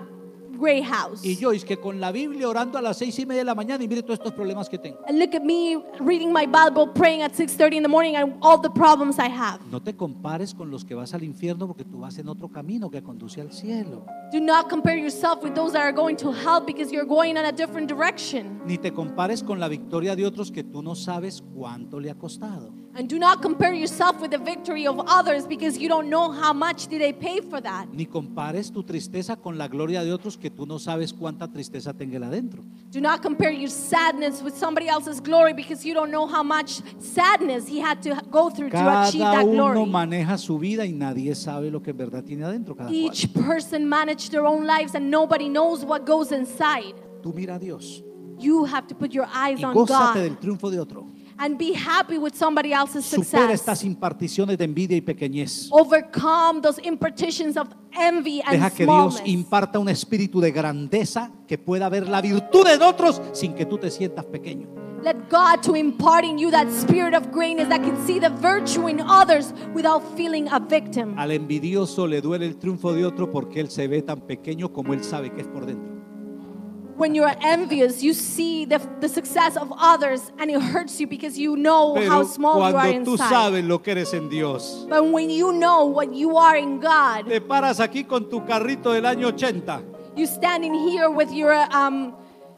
great house. Y yo, es que con la Biblia orando a las seis y media de la mañana y mire todos estos problemas que tengo. And look at me reading my Bible, praying at 6:30 in the morning, and all the problems I have. No te compares con los que vas al infierno porque tú vas en otro camino que conduce al cielo. Do not compare yourself with those that are going to hell because you're going in a different direction. Ni te compares con la victoria de otros que tú no sabes cuánto le ha costado. And do not compare yourself with the victory of others because you don't know how much did they pay for that. Ni compares tu tristeza con la gloria de otros que tú no sabes cuánta tristeza tenga adentro. Do not compare your sadness with somebody else's glory because you don't know how much sadness he had to go through to achieve Cada that uno glory. maneja su vida y nadie sabe lo que en verdad tiene adentro. Cada cual. Each person manage their own lives and nobody knows what goes inside. Tú mira a Dios You have to put your eyes y on God del triunfo de otro. And be happy with somebody else's Supera success. estas imparticiones de envidia y pequeñez. Overcome those impartitions of envy and Deja que Dios smallness. imparta un espíritu de grandeza que pueda ver la virtud en otros sin que tú te sientas pequeño. Let God to impart in you that spirit of greatness that can see the virtue in others without feeling a victim. Al envidioso le duele el triunfo de otro porque él se ve tan pequeño como él sabe que es por dentro. When you're envious, you see the, the success of others and it hurts you because you know how Pero small you are cuando tú inside. sabes lo que eres en Dios, But when you know what you are in God, te paras aquí con tu carrito del año 80 you standing here with your um,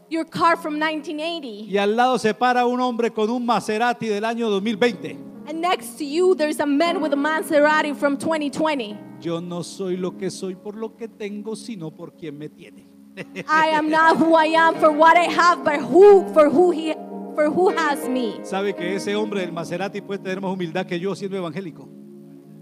your car from 1980, y al lado se para un hombre con un Maserati del año 2020. and next to you there's a man with a Maserati from 2020. Yo no soy lo que soy por lo que tengo, sino por quien me tiene. I am not who I am for what I have, but who for who he for who has me. Sabe que ese hombre del Maserati puede tener más humildad que yo siendo evangélico.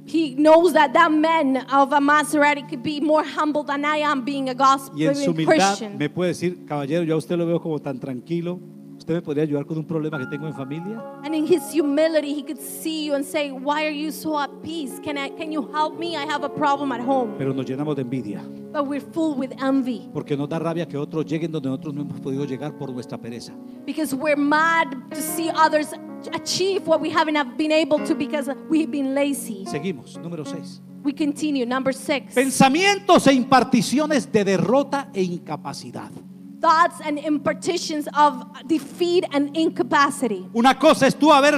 He knows that that man of a Maserati could be more humble than I am being a gospel Y en su humildad Christian. me puede decir, caballero, yo a usted lo veo como tan tranquilo. ¿Usted me podría ayudar con un problema que tengo en familia? And in his humility, he could see you and say, "Why are you so at peace? Can I can you help me? I have a problem at home." Pero nos llenamos de envidia, But we're full with envy porque nos da rabia que otros lleguen donde nosotros no hemos podido llegar por nuestra pereza. because we're mad to see others achieve what we haven't have been able to because we've been lazy. Seguimos, número 6. We continue. Number six. Pensamientos e imparticiones de derrota e incapacidad. Thoughts and impartitions of defeat and incapacity. Una cosa es tú haber,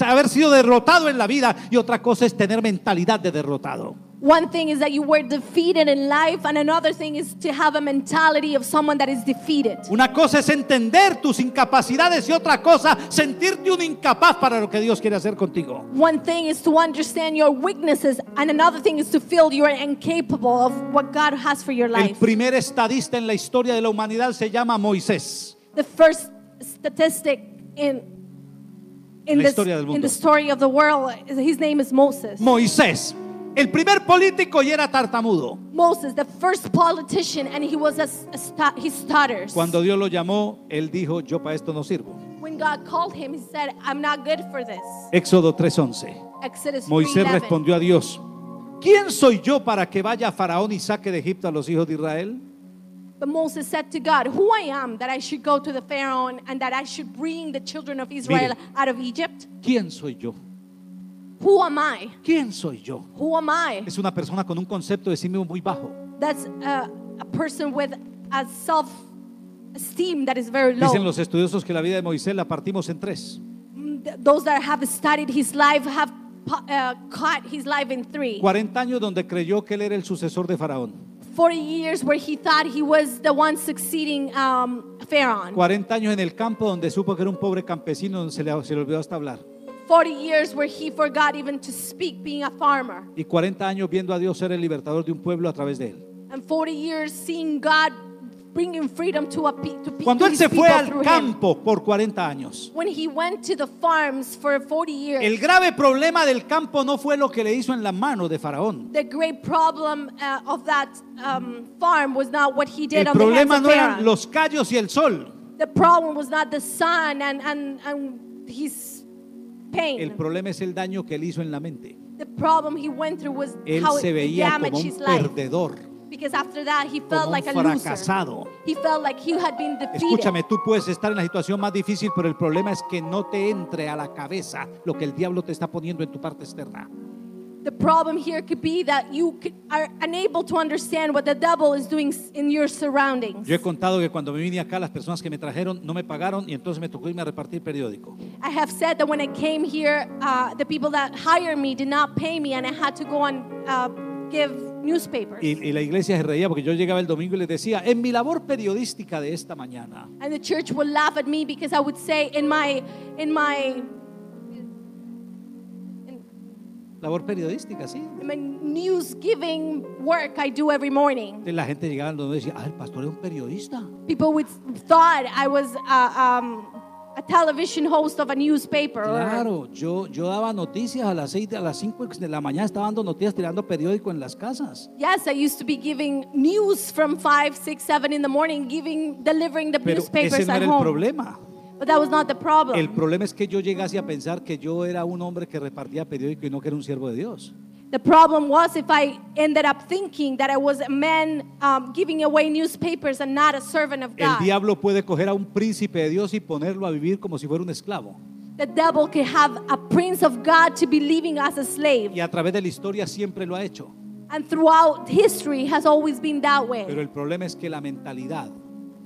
haber sido derrotado en la vida y otra cosa es tener mentalidad de derrotado. One thing is that you were defeated in life, and another thing is to have a mentality of someone that is defeated. Una cosa es entender tus incapacidades y otra cosa sentirte un incapaz para lo que Dios quiere hacer contigo. One thing is to understand your weaknesses, and another thing is to feel you are incapable of what God has for your El life. primer estadista en la historia de la humanidad se llama Moisés. The first statistic in in, La this, historia del in mundo. the story of the world, is- his name is Moses. Moisés, el primer político y era tartamudo. Moses, the first politician, and he was a, a he stutters. Cuando Dios lo llamó, él dijo, yo para esto no sirvo. when God called him, he said, "I'm not good for this." Éxodo 3:11. Exodus Moisés 3:11. respondió a Dios, ¿quién soy yo para que vaya a Faraón y saque de Egipto a los hijos de Israel? But Moses said to God, Who I am that I should go to the Pharaoh and that I should bring the children of Israel Mire. out of Egypt? ¿Quién soy yo? Who am I? ¿Quién soy yo? Who am I? Es una persona con un concepto de sí mismo muy bajo. That's a, a person with a self esteem that is very low. Dicen los estudiosos que la vida de Moisés la partimos en tres. Mm, th- Those that have studied his life have uh, cut his life in three. 40 años donde creyó que él era el sucesor de Faraón. 40 years where he thought he was the one succeeding um, Pharaoh. 40 años en el campo donde supo que era un pobre campesino donde se le, se le olvidó hasta hablar. 40 years where he forgot even to speak, being a farmer. Y 40 años viendo a Dios ser el libertador de un pueblo a través de él. And 40 years seeing God bringing freedom to a to, Cuando él se fue al him. campo por 40 años, When he went to the farms for 40 years, el grave problema del campo no fue lo que le hizo en la mano de Faraón. the great problem uh, of that um, farm was not what he did El on the hands problema of no eran los callos y el sol. The problem was not the sun and, and, and his pain. El problema es el daño que él hizo en la mente. the problem he went through was Él how se veía como un perdedor, Because after that, he felt como like a un loser. fracasado. He felt like he had been defeated. Escúchame, tú puedes estar en la situación más difícil, pero el problema es que no te entre a la cabeza lo que el diablo te está poniendo en tu parte externa. The problem here could be that you are unable to understand what the devil is doing in your surroundings. Yo he contado que cuando vine acá, las personas que me trajeron no me pagaron y entonces me tocó irme a repartir periódico. I have said that when I came here, uh, the people that hired me did not pay me, and I had to go and uh, give newspapers. Y, y la iglesia se reía porque yo llegaba el domingo y les decía, en mi labor periodística de esta mañana, And the church would laugh at me because I would say in my in my labor periodística, sí. in my news giving work I do every morning. La gente llegaba y decía, ah, el pastor es un periodista. People would thought I was uh, um, a television host of a newspaper. Claro, yo, yo daba noticias a las 6 de a las 5 de la mañana, estaba dando noticias tirando periódico en las casas. Yes, I used to be giving news from 5, 6, 7 in the morning, giving, delivering the Pero newspapers ese no at era el home. problema. But that was not the problem. El problema es que yo llegase a pensar que yo era un hombre que repartía periódico y no que era un siervo de Dios. The problem was if I ended up thinking that I was a man um, giving away newspapers and not a servant of El God. diablo puede coger a un príncipe de Dios y ponerlo a vivir como si fuera un esclavo. The devil can have a prince of God to be living as a slave. Y a través de la historia siempre lo ha hecho. And throughout history has always been that way. Pero el problema es que la mentalidad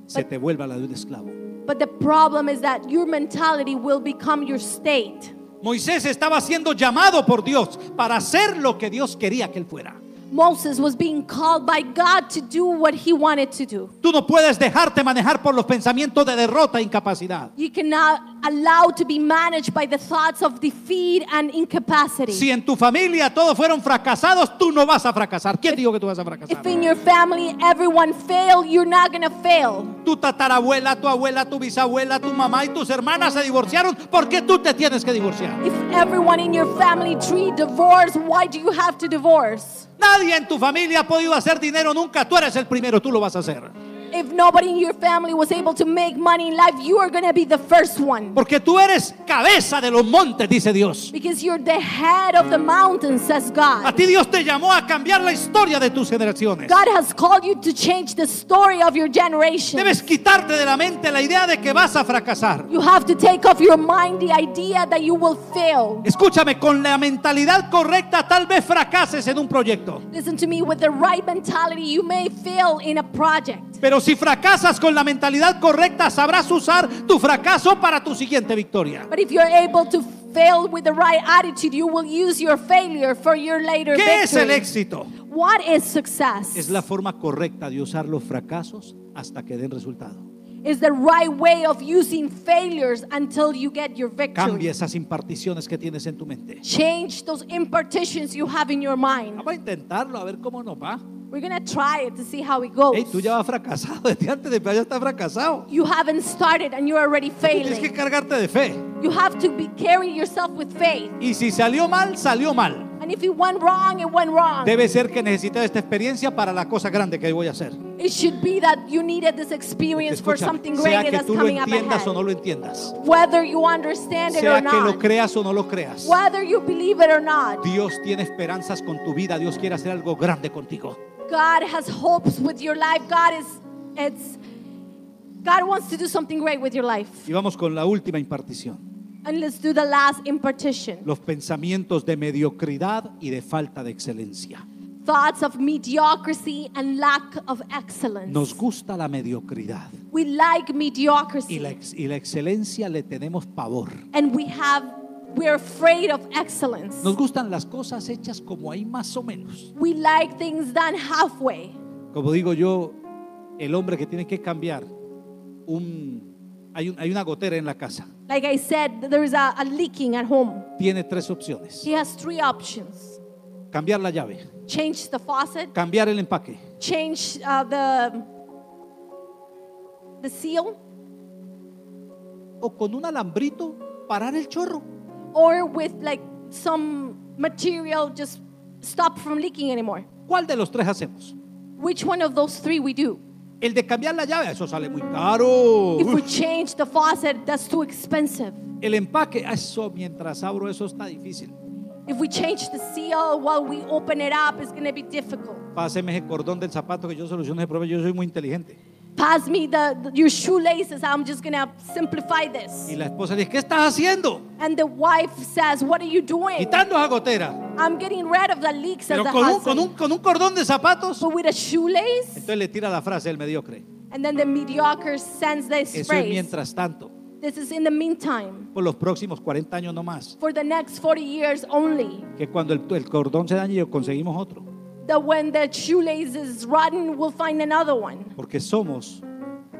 se te vuelva la de un esclavo. But the problem is that your mentality will become your state. Moisés estaba siendo llamado por Dios para hacer lo que Dios quería que él fuera. Moses was being called by God to do what he wanted to do. Tú no puedes dejarte manejar por los pensamientos de derrota e incapacidad. You cannot allow to be managed by the thoughts of defeat and incapacity. Si en tu familia todos fueron fracasados, tú no vas a fracasar. ¿Quién dijo que tú vas a fracasar? If in your family everyone failed, you're not going to fail. Tu tatarabuela, tu abuela, tu bisabuela, tu mamá y tus hermanas se divorciaron. ¿Por qué tú te tienes que divorciar? If everyone in your family tree divorced, why do you have to divorce? Nadie en tu familia ha podido hacer dinero nunca. Tú eres el primero, tú lo vas a hacer. If nobody in your family was able to make money in life, you are going to be the first one. Porque tú eres cabeza de los montes, dice Dios. Because you're the head of the mountain, says A God. ti Dios te llamó a cambiar la historia de tus generaciones. God has called you to change the story of your generation. Debes quitarte de la mente la idea de que vas a fracasar. You have to take off your mind the idea that you will fail. Escúchame, con la mentalidad correcta tal vez fracases en un proyecto. Listen to me, with the right mentality, you may fail in a project. Pero si fracasas con la mentalidad correcta, sabrás usar tu fracaso para tu siguiente victoria. But if you're able to fail with the right attitude, you will use your failure for your later ¿Qué es el éxito? What is success? Es la forma correcta de usar los fracasos hasta que den resultado. Is the right way of using failures until you get your Cambia victory. esas imparticiones que tienes en tu mente. Change those impartitions you have in your mind. Vamos a intentarlo, a ver cómo nos va. We're gonna try it to see how it goes. Hey, tú ya vas fracasado, (laughs) desde antes de ya fracasado. You haven't started and you're already Tú tienes que failing. cargarte de fe. You have to be carry yourself with faith. Y si salió mal, salió mal. And if it went wrong, it went wrong. Debe ser que necesitas esta experiencia para la cosa grande que voy a hacer. It should be that you needed this experience for Escucha, something sea greater que that's tú lo up entiendas o no lo entiendas. Whether you understand it Sea or que lo not, creas o no lo creas. whether you believe it or not, Dios tiene esperanzas con tu vida. Dios quiere hacer algo grande contigo. God has hopes with your life. God is, it's, God wants to do something great with your life. Y vamos con la última impartición. And let's do the last impartition. Los pensamientos de mediocridad y de falta de excelencia. Thoughts of mediocrity and lack of excellence. Nos gusta la mediocridad. We like Y mediocrity. la, ex- y la excelencia le tenemos pavor. And we have, we're afraid of excellence. Nos gustan las cosas hechas como ahí más o menos. We like things done halfway. Como digo yo, el hombre que tiene que cambiar un... Hay, un- hay una gotera en la casa. Like I said, there is a, a leaking at home. Tiene tres opciones. He has three options Cambiar la llave, change the faucet, cambiar el empaque change uh, the, the seal, o con un alambrito parar el chorro. or with like some material just stop from leaking anymore. ¿Cuál de los tres hacemos? Which one of those three we do? El de cambiar la llave, eso sale muy caro. If we change the faucet, that's too expensive. El empaque, eso mientras abro eso está difícil. If we change the seal while we open it up, it's going to be difficult. Páseme ese cordón del zapato que yo soluciono ese problema. Yo soy muy inteligente. Pass me the, your shoelaces. I'm just to simplify this. Y la esposa dice, ¿qué estás haciendo? And the wife says, What are you doing? Quitando esa gotera. I'm getting rid of the leaks as Pero the con un, con, un, con un cordón de zapatos. But with a shoelace, Entonces le tira la frase el mediocre. and then the mediocre sends this Eso es phrase. mientras tanto. This is in the meantime, Por los próximos 40 años no más. for the next 40 years only. Que cuando el, el cordón se dañe, conseguimos otro. That when the shoelace is rotten, we'll find another one. Porque somos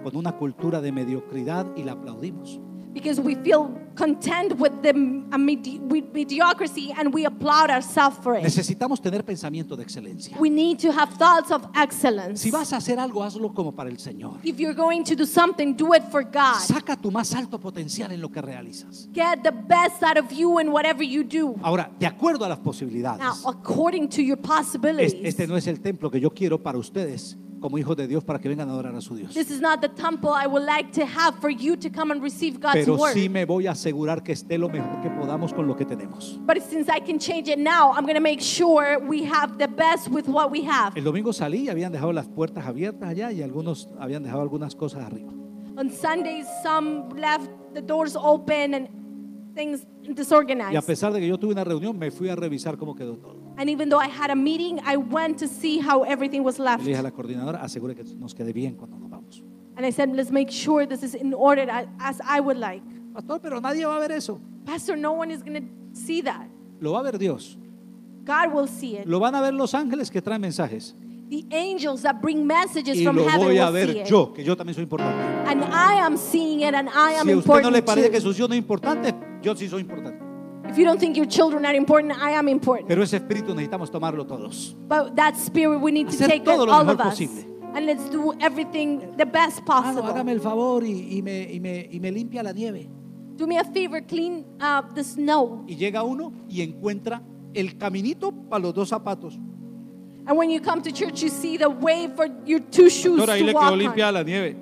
con una cultura de mediocridad y la aplaudimos. Because we feel content with the medi- with mediocrity and we applaud ourselves for it. Necesitamos tener pensamiento de excelencia. We need to have thoughts of excellence. Si vas a hacer algo, hazlo como para el Señor. If you're going to do something, do it for God. Saca tu más alto potencial en lo que realizas. Get the best out of you in whatever you do. Ahora, de acuerdo a las posibilidades, Now, according to your possibilities, es- este no es el templo que yo quiero para ustedes como hijos de Dios para que vengan a adorar a su Dios. This is not the temple I would like to have for you to come and receive God's Pero word. sí me voy a asegurar que esté lo mejor que podamos con lo que tenemos. But since I can change it now, I'm going to make sure we have the best with what we have. El domingo salí y habían dejado las puertas abiertas allá y algunos habían dejado algunas cosas arriba. On Sundays, some left the doors open and things Y a disorganized. pesar de que yo tuve una reunión, me fui a revisar cómo quedó todo. And even though I had a meeting, I went to see how everything was left. le dije a la coordinadora, asegure que nos quede bien cuando nos vamos. And I said, let's make sure this is in order as I would like. Pastor, pero nadie va a ver eso. Pastor, no one is going to see that. Lo va a ver Dios. God will see it. Lo van a ver los ángeles que traen mensajes. The angels that bring messages Y from lo heaven voy a will see ver it. yo, que yo también soy importante. And I am seeing it and I am Si a usted no le parece que too. sus hijos no es importante, yo sí soy importante. If you don't think your children are important, I am important. Pero ese espíritu necesitamos tomarlo todos. But that spirit, we need to Hacer take it, todo lo all mejor of us. posible. And let's do everything the best Ah, no, possible. hágame el favor y, y me, y me- y me limpia la nieve. Do me a favor, clean uh, the snow. Y llega uno y encuentra el caminito para los dos zapatos. And when you come to church, you see the way for your two shoes Doctor, ahí to le walk quedó on. la nieve.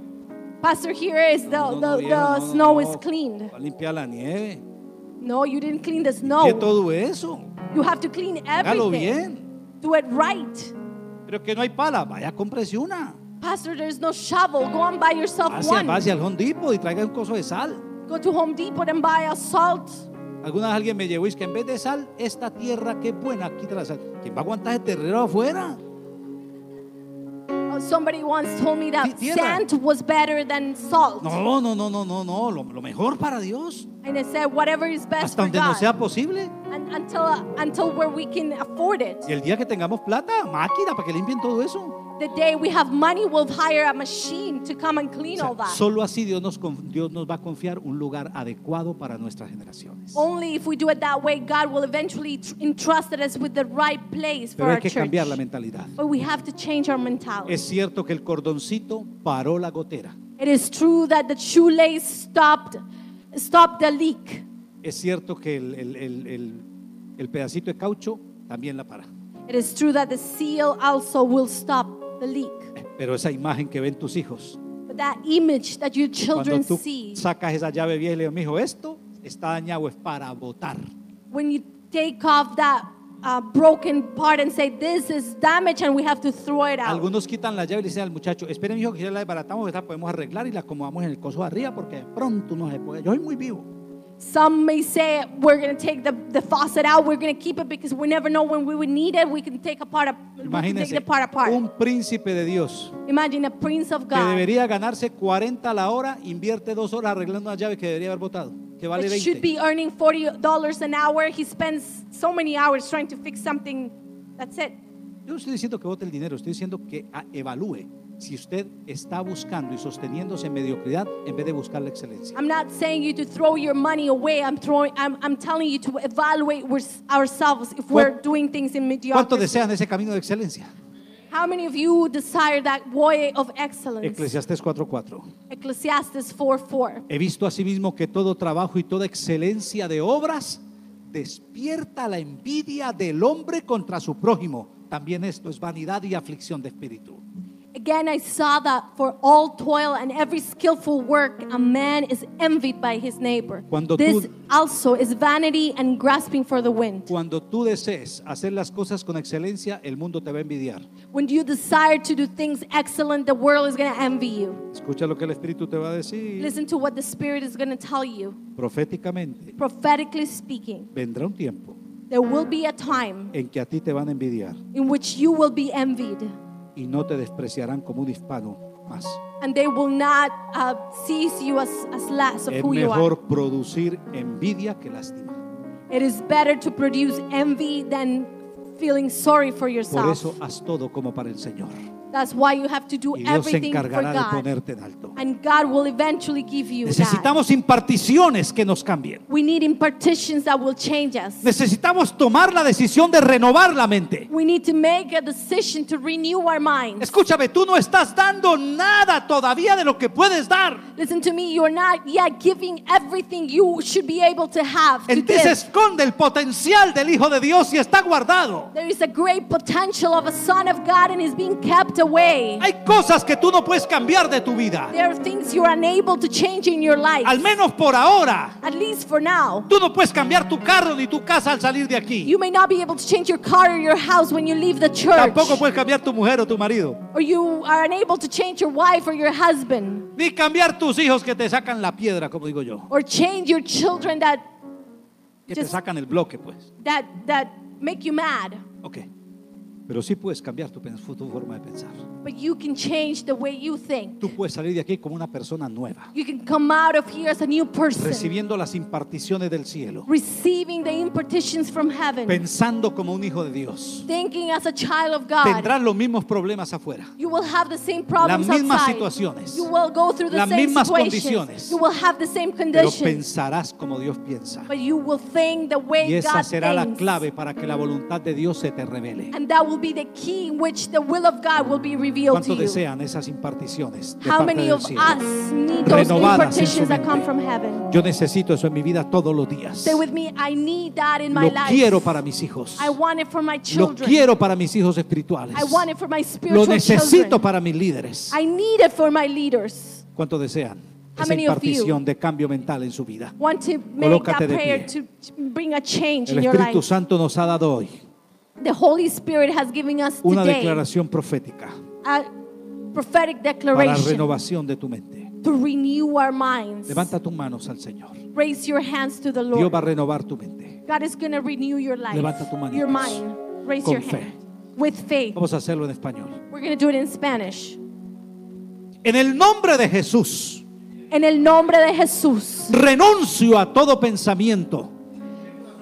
Pastor, here is the, No, no, the, viejo, the no, no, snow no. is cleaned. Va a limpiar la nieve. No, you didn't clean the ¿Qué snow. todo eso? You have to clean Hágalo everything. bien. Do it right. Pero que no hay pala, vaya, cómprese una. Pastor, there's no shovel. Go and buy yourself Vaya, one. vaya al Home Depot y traiga un coso de sal. Go to Home Depot and buy a salt. Alguna vez alguien me llevó y es que en vez de sal, esta tierra que es buena, quita la sal. ¿Quién va a aguantar ese terreno afuera? Somebody once told me that sand was better than salt. No, no, no, no, no, no. Lo, lo mejor para Dios. And I said, whatever is best Hasta for donde no God. sea posible. and, until, until where we can afford it. Y el día que tengamos plata, máquina para que limpien todo eso. The day we have money, we'll hire a machine to come and clean all that. solo así Dios nos, Dios nos va a confiar un lugar adecuado para nuestras generaciones. Only if we do it that way, God will eventually tr- entrust us with the right place for Pero hay our que church. cambiar la mentalidad. But we have to change our mentality. Es cierto que el cordoncito paró la gotera. It is true that the shoelace stopped, stopped the leak. Es cierto que el, el- el- el- el pedacito de caucho también la para. It is true that the seal also will stop the leak. Pero esa imagen que ven tus hijos, But that image that your cuando children tú see, sacas esa llave vieja y le dices, mijo, esto está dañado, es para botar. when you take off that uh, broken part and say, This is damaged and we have to throw it out. Algunos quitan la llave y le dicen al muchacho, esperen, hijo, que ya la desbaratamos, esta podemos arreglar y la acomodamos en el coso de arriba porque de pronto no se puede. Yo soy muy vivo. Some may say we're going to take the, the faucet out, we're going to keep it because we never know when we would need it. We can take apart, a, we can take Imagínense, the part apart. un príncipe de Dios Imagine a prince of que God debería ganarse 40 a la hora, invierte dos horas arreglando una llave que debería haber botado, que vale that should 20. be earning $40 an hour. He spends so many hours trying to fix something. That's it. Yo no estoy diciendo que vote el dinero, estoy diciendo que ah, evalúe si usted está buscando y sosteniéndose en mediocridad en vez de buscar la excelencia. I'm not saying you to throw your money away. I'm throwing. I'm, I'm telling you to evaluate ourselves if we're doing things in ¿Cuántos mediocrity. desean ese camino de excelencia? How many of you desire that way of excellence? Eclesiastés 4:4. Ecclesiastes 4:4. He visto asimismo que todo trabajo y toda excelencia de obras despierta la envidia del hombre contra su prójimo. También esto es vanidad y aflicción de espíritu. Again, I saw that for all toil and every skillful work, a man is envied by his neighbor. Cuando this tú- also is vanity and grasping for the wind. Cuando tú desees hacer las cosas con excelencia, el mundo te va a envidiar. When you desire to do things excellent, the world is going to envy you. Escucha lo que el Espíritu te va a decir. Listen to what the Spirit is going to tell you. Proféticamente, Prophetically speaking, vendrá un tiempo there will be a time en que a ti te van a envidiar in which you will be envied, y no te despreciarán como un hispano más. and they will not uh, seize you as, as less of Es who you are. mejor producir envidia que lástima. It is better to produce envy than feeling sorry for Por yourself. eso haz todo como para el Señor. That's why you have to do Y Dios se everything for encargará de God. ponerte en alto. And God will eventually give you that. Necesitamos imparticiones que nos cambien. We need impartitions that will change us. Necesitamos tomar la decisión de renovar la mente. We need to make a decision to renew our minds. Escúchame, tú no estás dando nada todavía de lo que puedes dar. Listen to me, you're not yet giving everything you should be able to have. To En ti se give. esconde el potencial del Hijo de Dios y está guardado. There is a great potential of a son of God and is being kept the way. Hay cosas que tú no puedes cambiar de tu vida. There are things you're unable to change in your life. Al menos por ahora. At least for now. Tú no puedes cambiar tu carro ni tu casa al salir de aquí. You may not be able to change your car or your house when you leave the church. Tampoco puedes cambiar tu mujer o tu marido. Or you are unable to change your wife or your husband. Ni cambiar tus hijos que te sacan la piedra, como digo yo. Or change your children that Que te sacan el bloque, pues. that that make you mad. Ok. Pero sí puedes cambiar tu, tu forma de pensar. But you can change the way you think. Tú puedes salir de aquí como una persona nueva, You can come out of here as a new person. recibiendo las imparticiones del cielo, Receiving the impartitions from heaven. pensando como un hijo de Dios. Thinking as a child of God. Tendrás los mismos problemas afuera. You will have the same problems Las mismas outside. situaciones. You will go through the Las same mismas condiciones. You will have the same Pero conditions. pensarás como Dios piensa. But you will think the way Y esa God será la thinks. clave para que la voluntad de Dios se te revele. And that will be the key in which the will of God will be revealed to ¿Cuántos you. desean esas imparticiones de How parte many del of cielo? us need those Renovadas en su impartitions that come mente. from heaven? Yo necesito eso en mi vida todos los días. Say with me, I need that in my Lo life. quiero para mis hijos. I want it for my Lo children. quiero para mis hijos espirituales. I want it for my Lo spiritual necesito children. para mis líderes. I need it for my leaders. ¿Cuántos desean How esa many of you impartición de cambio mental en su vida? Want to make Colócate that de prayer pie. to bring a change El in your Espíritu life. Santo nos ha dado hoy The Holy Spirit has given us una today declaración profética a prophetic para declaration renovación de tu mente. to renew our minds. Levanta tus manos al Señor. Raise your hands to the Dios Lord. va a renovar tu mente. God is going to renew your life, Levanta tu manito. your mind. Raise Con your fe. hand with faith. Vamos a hacerlo en español. We're going to do it in Spanish. En el nombre de Jesús, En el nombre de Jesús, renuncio a todo pensamiento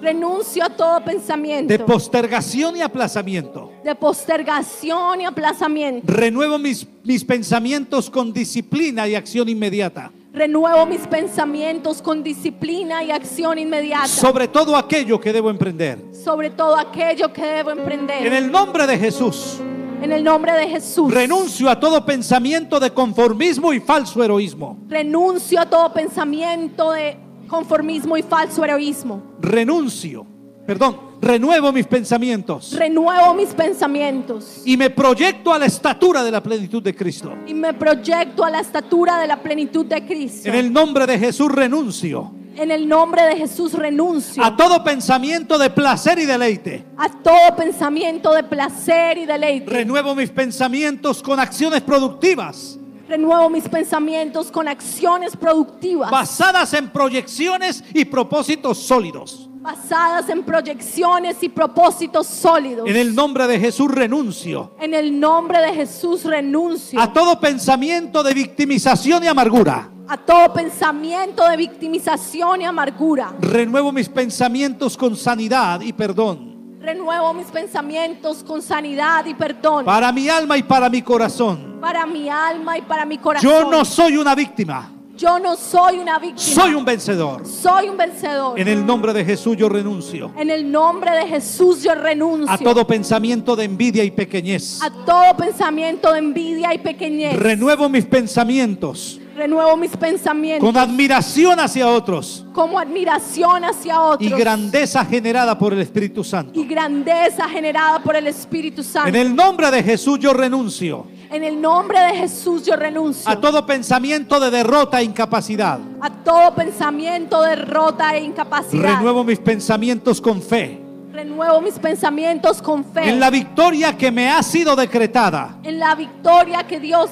renuncio a todo pensamiento de postergación y aplazamiento. de postergación y aplazamiento. Renuevo mis, mis pensamientos con disciplina y acción inmediata. Renuevo mis pensamientos con disciplina y acción inmediata Sobre todo aquello que debo emprender. sobre todo aquello que debo emprender. En el nombre de Jesús, En el nombre de Jesús. renuncio a todo pensamiento de conformismo y falso heroísmo. Renuncio a todo pensamiento de conformismo y falso heroísmo. Renuncio, perdón, renuevo mis pensamientos Renuevo mis pensamientos y me proyecto a la estatura de la plenitud de Cristo. y me proyecto a la estatura de la plenitud de Cristo. En el nombre de Jesús renuncio En el nombre de Jesús renuncio a todo pensamiento de placer y deleite. a todo pensamiento de placer y deleite. Renuevo mis pensamientos con acciones productivas Renuevo mis pensamientos con acciones productivas basadas en proyecciones y propósitos sólidos. basadas en proyecciones y propósitos sólidos. En el nombre de Jesús renuncio En el nombre de Jesús renuncio a todo pensamiento de victimización y amargura. a todo pensamiento de victimización y amargura. Renuevo mis pensamientos con sanidad y perdón Renuevo mis pensamientos con sanidad y perdón para mi alma y para mi corazón. para mi alma y para mi corazón. Yo no soy una víctima, Yo no soy una víctima. soy un vencedor. Soy un vencedor. En el nombre de Jesús yo renuncio En el nombre de Jesús yo renuncio a todo pensamiento de envidia y pequeñez. a todo pensamiento de envidia y pequeñez. Renuevo mis pensamientos Renuevo mis pensamientos con admiración hacia otros como admiración hacia otros y grandeza generada por el Espíritu Santo. y grandeza generada por el Espíritu Santo. En el nombre de Jesús yo renuncio En el nombre de Jesús yo renuncio a todo pensamiento de derrota e incapacidad. a todo pensamiento de derrota e incapacidad. Renuevo mis pensamientos con fe Renuevo mis pensamientos con fe en la victoria que me ha sido decretada en la victoria que Dios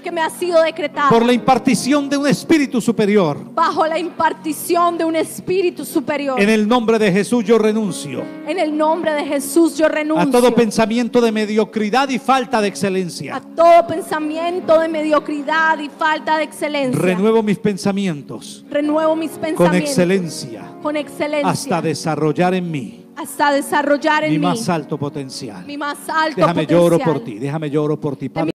que me ha sido decretada por la impartición de un espíritu superior. bajo la impartición de un espíritu superior. En el nombre de Jesús yo renuncio En el nombre de Jesús yo renuncio a todo pensamiento de mediocridad y falta de a excelencia. todo pensamiento de mediocridad y falta de excelencia. Renuevo mis pensamientos Renuevo mis con pensamientos excelencia con excelencia hasta desarrollar en mí hasta desarrollar en mi mí más alto potencial. mi más alto Déjame yo oro potencial. por ti, déjame yo oro por ti. Padre,